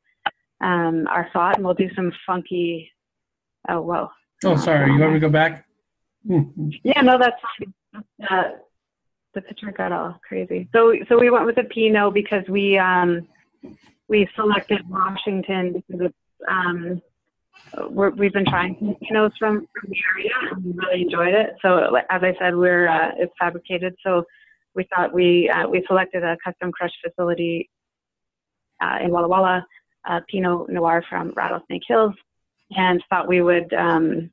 um, our thought, and we'll do some funky. Oh whoa! Oh, sorry. You want me to go back? <laughs> Yeah, no, that's fine. Uh, the picture got all crazy. So, so we went with a Pinot because we um, we selected Washington because it's um, we're, we've been trying some Pinots from, from the area and we really enjoyed it. So as I said, we're uh, it's fabricated. So we thought we uh, we selected a custom crush facility uh, in Walla Walla, uh, Pinot Noir from Rattlesnake Hills, and thought we would um,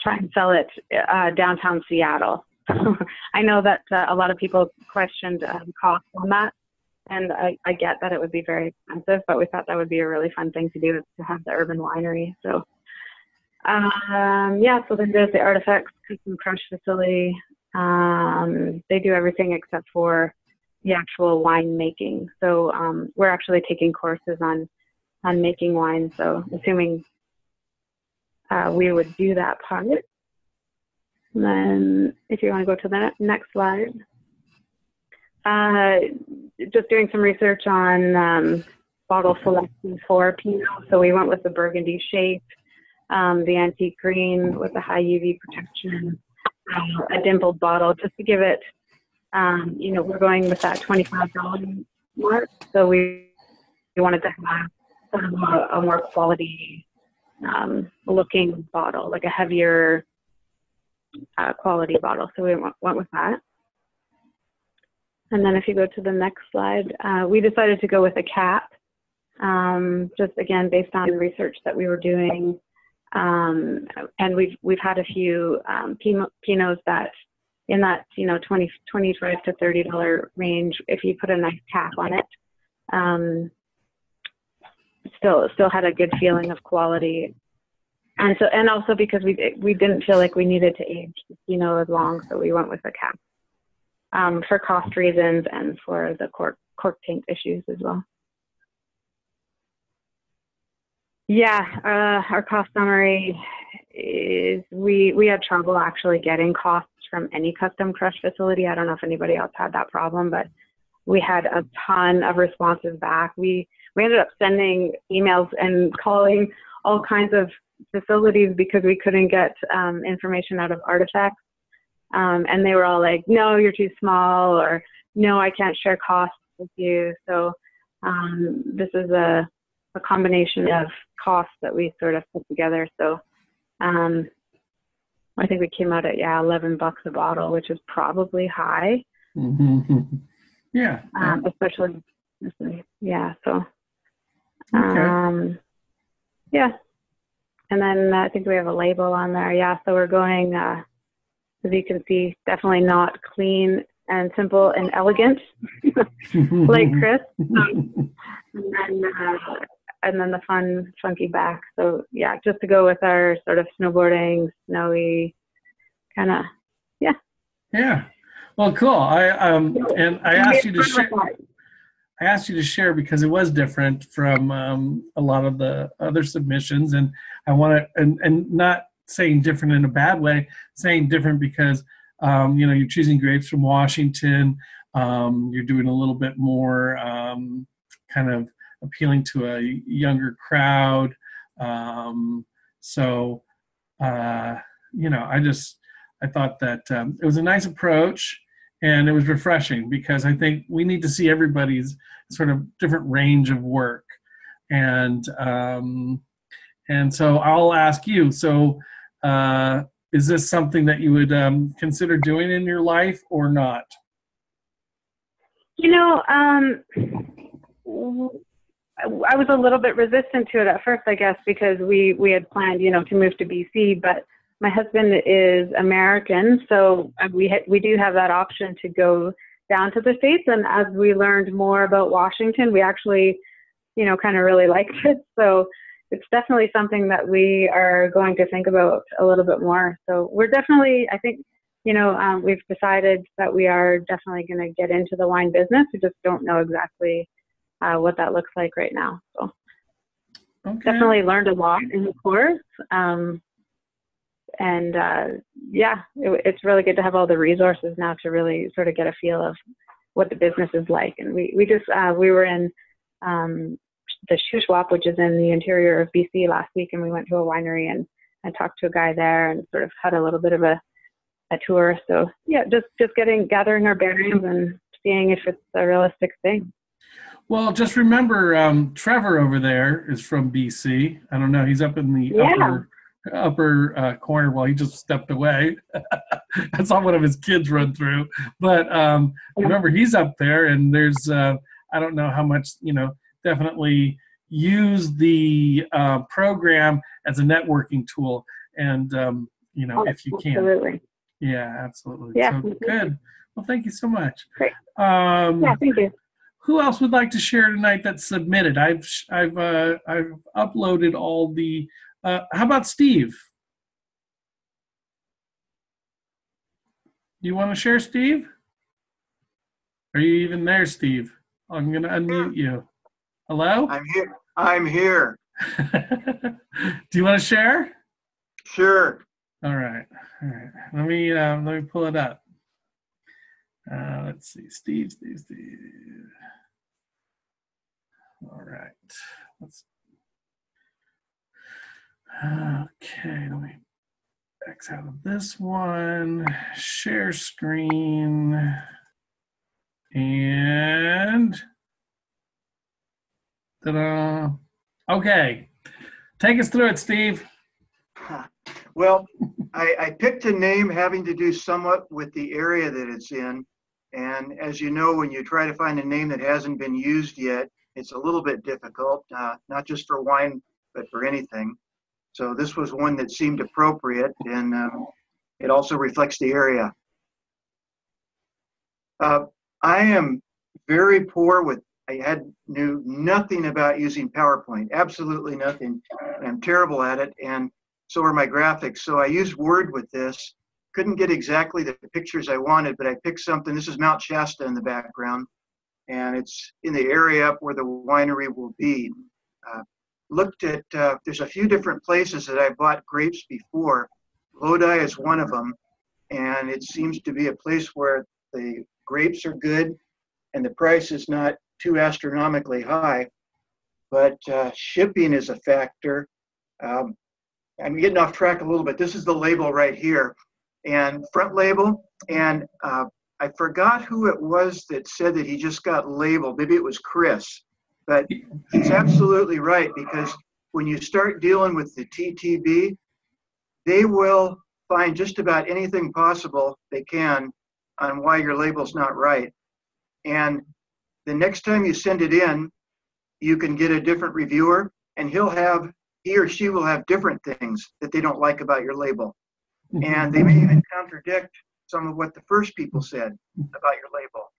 try and sell it uh, downtown Seattle. <laughs> I know that uh, a lot of people questioned um, cost on that, and I, I get that it would be very expensive, but we thought that would be a really fun thing to do to have the urban winery. So um, yeah, so then there's the Artifex Custom Crush Facility. Um, they do everything except for the actual wine making. So um, we're actually taking courses on on making wine. So assuming uh, we would do that part. And then if you want to go to the next slide. Uh, just doing some research on um, bottle selection for Pinot. So we went with the burgundy shape um, the antique green with the high UV protection, um, a dimpled bottle, just to give it, um, you know, we're going with that $25 mark. So we, we wanted to have of a, a more quality um, looking bottle, like a heavier uh, quality bottle. So we went, with that. And then if you go to the next slide, uh, we decided to go with a cap, um, just again based on the research that we were doing um, and we've we've had a few um, Pinots that in that you know 20 25 to 30 dollar range if you put a nice cap on it um, still still had a good feeling of quality and so and also because we we didn't feel like we needed to age you know as long so we went with a cap um, for cost reasons and for the cork cork taint issues as well Yeah, uh, our cost summary is we we had trouble actually getting costs from any custom crush facility. I don't know if anybody else had that problem, but we had a ton of responses back. We we ended up sending emails and calling all kinds of facilities because we couldn't get um, information out of Artifex. Um, and they were all like, no, you're too small, or no, I can't share costs with you. So um, this is a, a combination of costs that we sort of put together. So um, I think we came out at, yeah, 11 bucks a bottle, which is probably high. Mhm. <laughs> Yeah. um, especially yeah so Okay. um yeah and then i think we have a label on there yeah so we're going uh as you can see definitely not clean and simple and elegant <laughs> like chris um, and then uh, and then the fun funky back so yeah just to go with our sort of snowboarding snowy kind of Yeah. Yeah. Well, cool. I um and I asked you to share. I asked you to share because it was different from um, a lot of the other submissions, and I want to and and not saying different in a bad way, saying different because um, you know you're choosing grapes from Washington. Um, you're doing a little bit more um, kind of appealing to a younger crowd. Um, so uh, you know, I just I thought that um, it was a nice approach and it was refreshing because I think we need to see everybody's sort of different range of work, and um, and so I'll ask you. So, uh, is this something that you would um, consider doing in your life or not? You know, um, I was a little bit resistant to it at first, I guess, because we we had planned, you know, to move to BC, but my husband is American, so uh, we ha- we do have that option to go down to the states. And as we learned more about Washington, we actually, you know, kind of really liked <laughs> it. So it's definitely something that we are going to think about a little bit more. So we're definitely, I think, you know, um, we've decided that we are definitely going to get into the wine business. We just don't know exactly uh, what that looks like right now. So Okay. definitely learned a lot in the course. Um, and uh, yeah, it, it's really good to have all the resources now to really sort of get a feel of what the business is like. And we, we just, uh, we were in um, the Shuswap, which is in the interior of BC last week, and we went to a winery and I talked to a guy there and sort of had a little bit of a, a tour. So yeah, just, just getting, gathering our bearings and seeing if it's a realistic thing. Well, just remember, um, Trevor over there is from BC. I don't know. He's up in the Yeah. upper upper uh, corner. while he just stepped away. <laughs> I saw one of his kids run through. But um, remember, he's up there, and there's uh, I don't know how much you know. Definitely use the uh, program as a networking tool, and um, you know if you can. Absolutely. Yeah, absolutely. Yeah. So good. Well, thank you so much. Great. Um, Yeah, thank you. who else would like to share tonight that's submitted? I've I've uh, I've uploaded all the. Uh, how about Steve? Do you want to share, Steve? Are you even there, Steve? I'm gonna unmute you. Hello. I'm here. I'm here. <laughs> Do you want to share? Sure. All right. All right. Let me uh, let me pull it up. Uh, let's see. Steve, Steve, Steve. All right. Let's. Okay. Let me X out of this one. Share screen. And. Ta-da. Okay. Take us through it, Steve. <laughs> Well, I, I picked a name having to do somewhat with the area that it's in. And as you know, when you try to find a name that hasn't been used yet, it's a little bit difficult, uh, not just for wine, but for anything. So this was one that seemed appropriate, and um, it also reflects the area. Uh, I am very poor with. I had knew nothing about using PowerPoint, absolutely nothing. I'm terrible at it, and so are my graphics. So I used Word with this. Couldn't get exactly the pictures I wanted, but I picked something. This is Mount Shasta in the background, and it's in the area up where the winery will be. Uh, looked at, uh, there's a few different places that I bought grapes before. Lodi is one of them. and it seems to be a place where the grapes are good and the price is not too astronomically high. But uh, shipping is a factor. Um, I'm getting off track a little bit. This is the label right here, and front label. And uh, I forgot who it was that said that he just got labeled. Maybe it was Chris, but he's absolutely right because when you start dealing with the TTB, they will find just about anything possible they can on why your label's not right. And the next time you send it in, you can get a different reviewer, and he'll have he or she will have different things that they don't like about your label. Mm-hmm. And they may even contradict some of what the first people said about your label.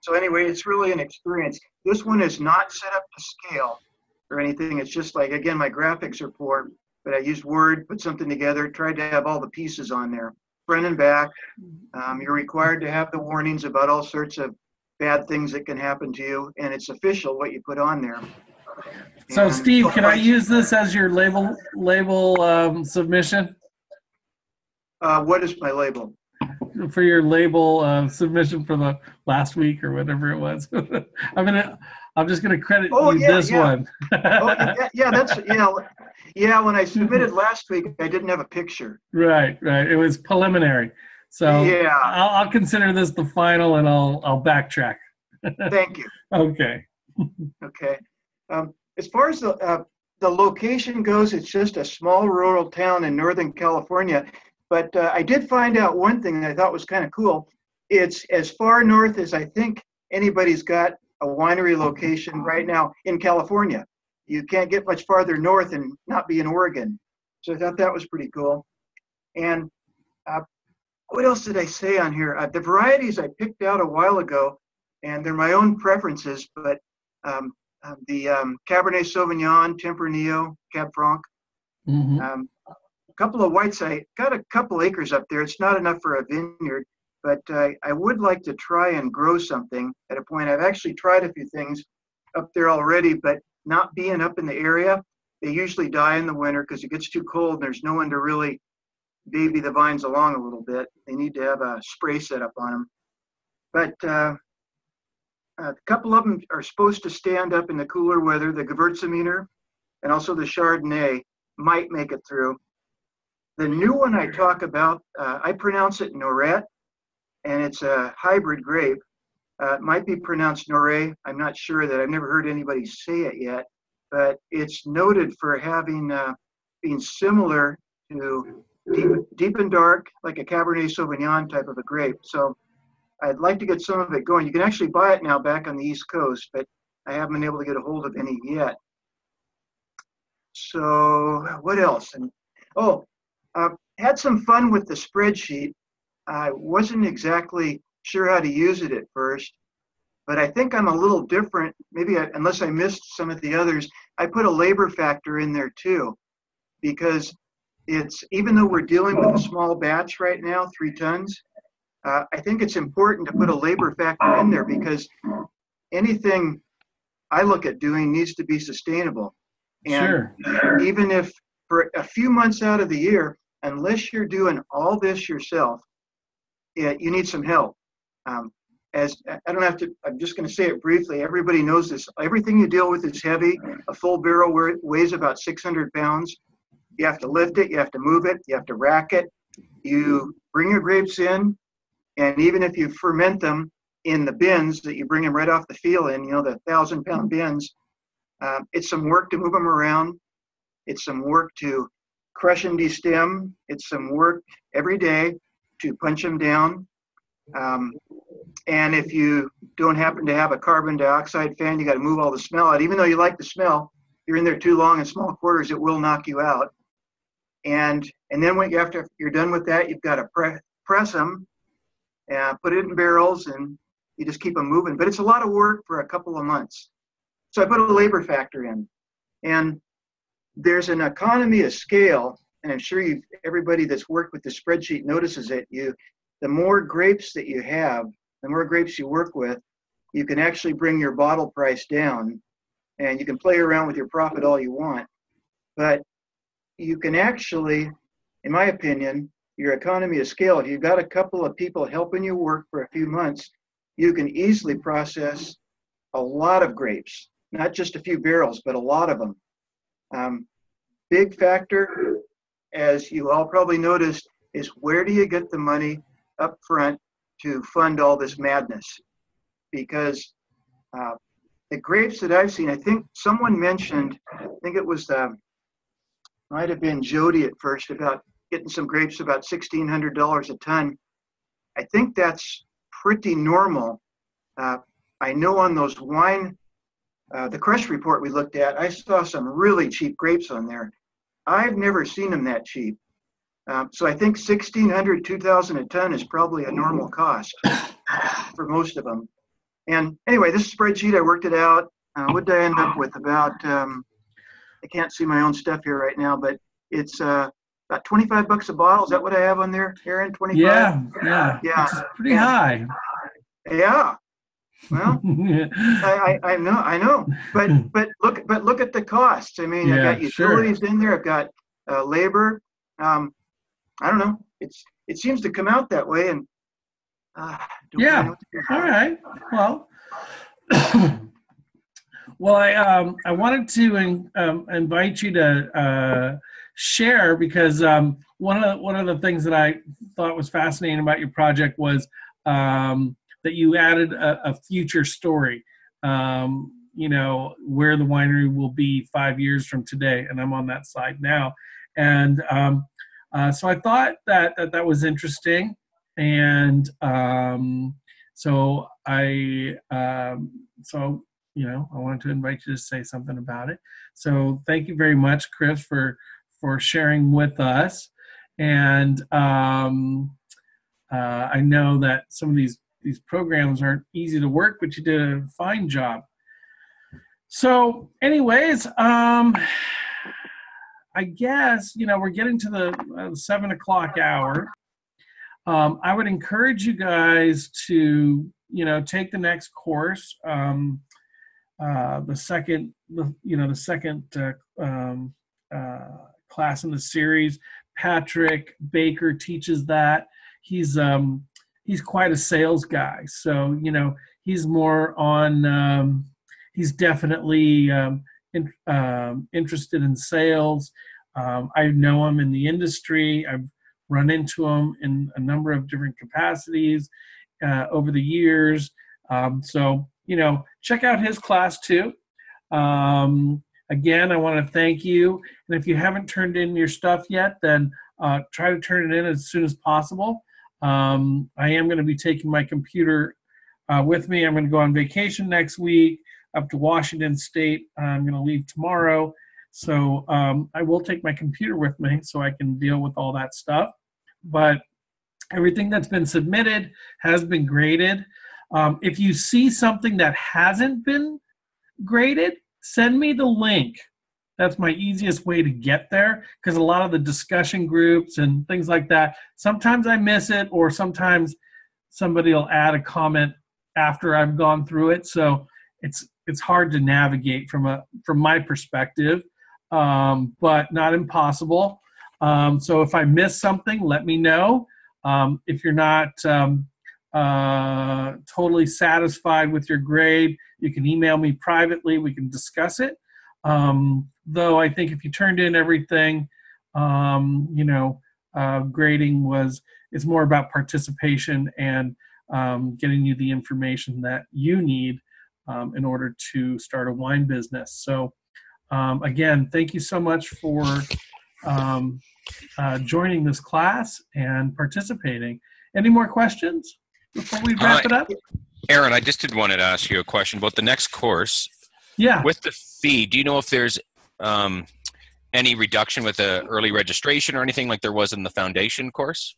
So anyway, it's really an experience. This one is not set up to scale or anything. It's just like again, my graphics are poor, but I used Word, put something together, tried to have all the pieces on there, front and back. Um, you're required to have the warnings about all sorts of bad things that can happen to you, and it's official what you put on there. So, And- Steve, can I use this as your label label um, submission Uh, what is my label? For your label uh, submission for the last week or whatever it was? <laughs> I'm gonna. I'm just gonna credit Oh, you yeah, this yeah. one. Oh, yeah, yeah, <laughs> that's yeah, yeah. When I submitted <laughs> last week, I didn't have a picture. right, right. It was preliminary, so Yeah. I'll, I'll consider this the final, and I'll I'll backtrack. Thank you. Okay. Okay. Um, as far as the uh, the location goes, it's just a small rural town in Northern California. But uh, I did find out one thing that I thought was kind of cool. It's as far north as I think anybody's got a winery location right now in California. You can't get much farther north and not be in Oregon. So I thought that was pretty cool. And uh, what else did I say on here? Uh, the varieties I picked out a while ago, and they're my own preferences, but um, uh, the um, Cabernet Sauvignon, Tempranillo, Cab Franc, Mhm. um, couple of whites. I got a couple acres up there. It's not enough for a vineyard, but uh, I would like to try and grow something at a point. I've actually tried a few things up there already, but not being up in the area, they usually die in the winter because it gets too cold and there's no one to really baby the vines along a little bit. They need to have a spray set up on them. But uh, a couple of them are supposed to stand up in the cooler weather. The Gewürztraminer and also the Chardonnay might make it through. The new one I talk about, uh, I pronounce it Norette, and it's a hybrid grape. Uh, it might be pronounced Noré. I'm not sure that. I've never heard anybody say it yet, but it's noted for having uh, being similar to deep, deep and dark, like a Cabernet Sauvignon type of a grape. So I'd like to get some of it going. You can actually buy it now back on the East Coast, but I haven't been able to get a hold of any yet. So what else? And oh, uh, had some fun with the spreadsheet. I wasn't exactly sure how to use it at first, but I think I'm a little different. Maybe I, unless I missed some of the others, I put a labor factor in there too, because it's even though we're dealing with a small batch right now, three tons. Uh, I think it's important to put a labor factor in there because anything I look at doing needs to be sustainable. And Sure. even if for a few months out of the year, unless you're doing all this yourself, yeah, you need some help. Um, as I don't have to, I'm just going to say it briefly. Everybody knows this. Everything you deal with is heavy. A full barrel weighs about 600 pounds. You have to lift it. You have to move it. You have to rack it. You bring your grapes in, and even if you ferment them in the bins that you bring them right off the field in, you know, the thousand pound bins, um, it's some work to move them around. It's some work to crush and destem. It's some work every day to punch them down. Um, and if you don't happen to have a carbon dioxide fan, you got to move all the smell out. Even though you like the smell, you're in there too long in small quarters, it will knock you out. And and then when you after you're done with that, you've got to pre- press them, and put it in barrels, and you just keep them moving. But it's a lot of work for a couple of months. So I put a labor factor in, and there's an economy of scale, and I'm sure you everybody that's worked with the spreadsheet notices it. You, the more grapes that you have, the more grapes you work with, you can actually bring your bottle price down, and you can play around with your profit all you want, but you can actually, in my opinion, your economy of scale. If you've got a couple of people helping you work for a few months, you can easily process a lot of grapes, not just a few barrels, but a lot of them. Um, big factor, as you all probably noticed, is where do you get the money up front to fund all this madness? Because uh, the grapes that I've seen, I think someone mentioned, I think it was, um, might have been Jody at first about getting some grapes about $1,600 a ton. I think that's pretty normal. Uh, I know on those wine, uh, the crush report we looked at, I saw some really cheap grapes on there. I've never seen them that cheap. Um, so I think 1600 2000 a ton is probably a normal cost for most of them. And anyway, this spreadsheet, I worked it out. Uh, what did I end up with? About, um, I can't see my own stuff here right now, but it's uh, about 25 bucks a bottle. Is that what I have on there, Aaron? 25? Yeah, yeah. Yeah. Is pretty high. Yeah. Well, <laughs> I, I, I know, I know, but <laughs> but look, but look at the costs. I mean, Yeah, I've got sure. utilities in there. I've got uh, labor. Um, I don't know. It's it seems to come out that way, and uh, don't Yeah. know what to do. All right. Well, <coughs> well, I um, I wanted to in, um, invite you to uh, share because um, one of the, one of the things that I thought was fascinating about your project was um, that you added a, a future story. Um, you know where the winery will be five years from today, and I'm on that side now, and um, uh, so I thought that that, that was interesting, and um, so I, um, so you know, I wanted to invite you to say something about it. So thank you very much, Chris, for for sharing with us. And um, uh, I know that some of these these programs aren't easy to work, but you did a fine job. So, anyways, um, I guess you know we're getting to the uh, seven o'clock hour um, I would encourage you guys to, you know, take the next course, um, uh, the second, the, you know, the second uh, um, uh, class in the series. Patrick Baker teaches that. He's um, he's quite a sales guy, so you know he's more on. Um, he's definitely um, in, um, interested in sales. Um, I know him in the industry. I've run into him in a number of different capacities uh, over the years. Um, so, you know, check out his class too. Um, again, I want to thank you. And if you haven't turned in your stuff yet, then uh, try to turn it in as soon as possible. Um, I am going to be taking my computer uh, with me. I'm going to go on vacation next week up to Washington State. I'm going to leave tomorrow. So um, I will take my computer with me so I can deal with all that stuff. But everything that's been submitted has been graded. Um, if you see something that hasn't been graded, send me the link. That's my easiest way to get there because a lot of the discussion groups and things like that, sometimes I miss it or sometimes somebody will add a comment after I've gone through it. So it's it's hard to navigate from a from my perspective, um, but not impossible. Um, so if I miss something, let me know. Um, if you're not um, uh, totally satisfied with your grade, you can email me privately. We can discuss it. Um, though I think if you turned in everything, um, you know, uh, grading was it's more about participation and um, getting you the information that you need um, in order to start a wine business. So, um, again, thank you so much for um, uh, joining this class and participating. Any more questions before we wrap Uh, it up? Aaron, I just did want to ask you a question about the next course. Yeah. With the fee, do you know if there's um, any reduction with the early registration or anything like there was in the foundation course?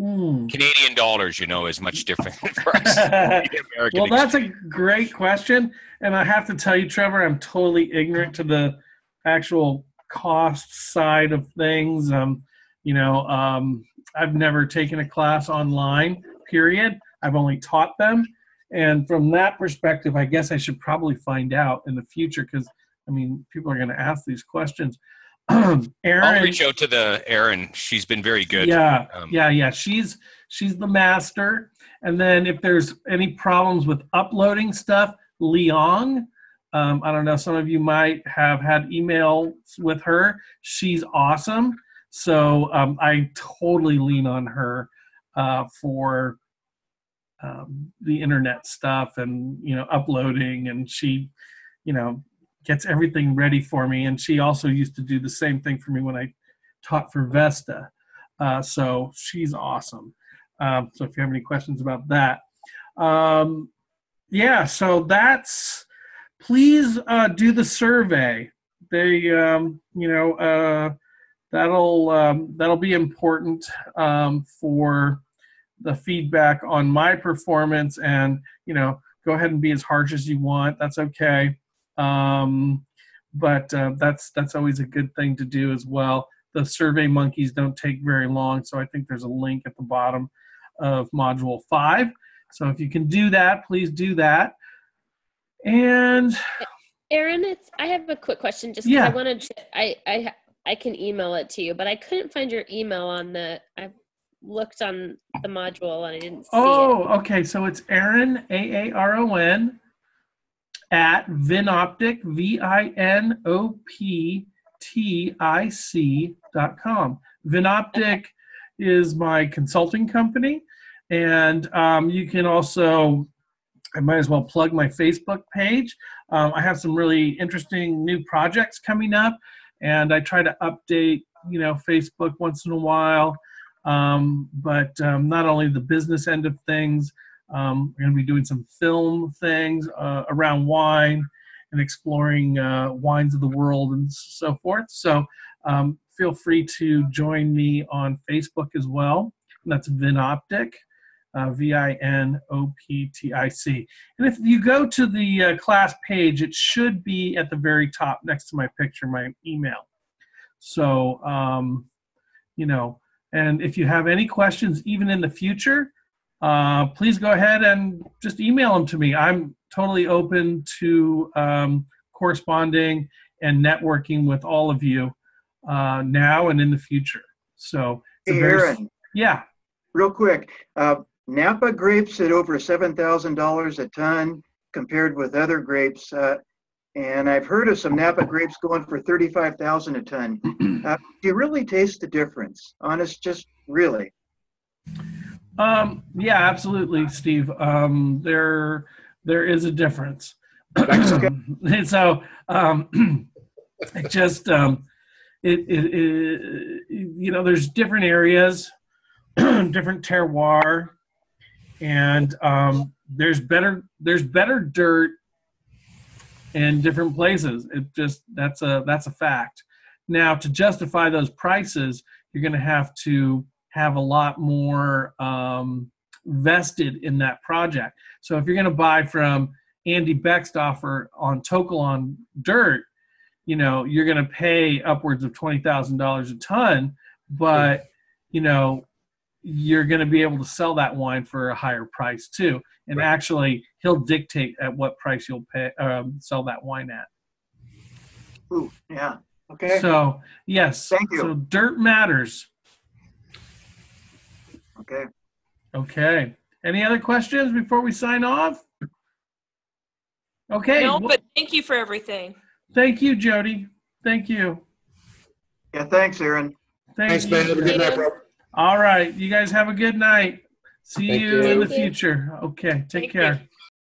Mm. Canadian dollars, you know, is much different <laughs> for us. <laughs> Well, that's a great question. And I have to tell you, Trevor, I'm totally ignorant to the actual cost side of things. Um, you know, um, I've never taken a class online, period. I've only taught them. And from that perspective, I guess I should probably find out in the future because, I mean, people are going to ask these questions. <clears throat> I'll Aaron, reach out to the Erin. She's been very good. Yeah, Um, yeah, yeah. She's she's the master. And then if there's any problems with uploading stuff, Leong, um, I don't know. Some of you might have had emails with her. She's awesome. So um, I totally lean on her uh, for um, the internet stuff and you know uploading, and she, you know, gets everything ready for me. And she also used to do the same thing for me when I taught for Vesta. Uh, so she's awesome. Um, so if you have any questions about that, um, yeah. So that's please uh, do the survey. They, um, you know, uh, that'll um, that'll be important um, for the feedback on my performance. And you know, go ahead and be as harsh as you want. That's okay. Um, but uh, that's that's always a good thing to do as well. The survey monkeys don't take very long, so I think there's a link at the bottom of module five. So if you can do that, please do that. And Aaron, it's I have a quick question. just Yeah. I wanted to, I I I can email it to you, but I couldn't find your email on the. I looked on the module and I didn't see oh, it. okay. So it's Aaron A A R O N at Vinoptic V I N O P T I C dot com. Vinoptic is my consulting company, and um, you can also. I might as well plug my Facebook page. Um, I have some really interesting new projects coming up, and I try to update, you know, Facebook once in a while. Um, but um, not only the business end of things, um, we're going to be doing some film things uh, around wine and exploring uh, wines of the world and so forth. So um, feel free to join me on Facebook as well. And that's Vinoptic, uh, V I N O P T I C. And if you go to the uh, class page, it should be at the very top next to my picture, my email. So, um, you know, and if you have any questions, even in the future, uh, please go ahead and just email them to me. I'm totally open to um, corresponding and networking with all of you uh, now and in the future. So, Hey, Aaron, yeah. real quick, uh, Napa grapes at over seven thousand dollars a ton compared with other grapes. Uh, and I've heard of some Napa grapes going for thirty-five thousand a ton. <clears throat> Uh, do you really taste the difference? Honest, just really? Um, yeah, absolutely, Steve. Um, there, there is a difference. <clears throat> and so, um, <clears throat> it just, um, it, it, it, you know, there's different areas, different terroir, and um, there's better, there's better dirt in different places. It just that's a that's a fact. Now, to justify those prices, you're going to have to have a lot more um, vested in that project. So if you're going to buy from Andy Beckstoffer on To Kalon dirt, you know you're going to pay upwards of twenty thousand dollars a ton, but you know you're going to be able to sell that wine for a higher price too. And actually, he'll dictate at what price you'll pay um, sell that wine at. Ooh, yeah. Okay. So yes, Thank you. So dirt matters. Okay. Okay. Any other questions before we sign off? Okay. no, but thank you for everything. thank you, Jody. Thank you. Yeah. Thanks, Aaron. Thank Thanks, you. man. Have a good night, bro. All right. You guys have a good night. See Thank you you. in the future. Okay. Take Thank you. care.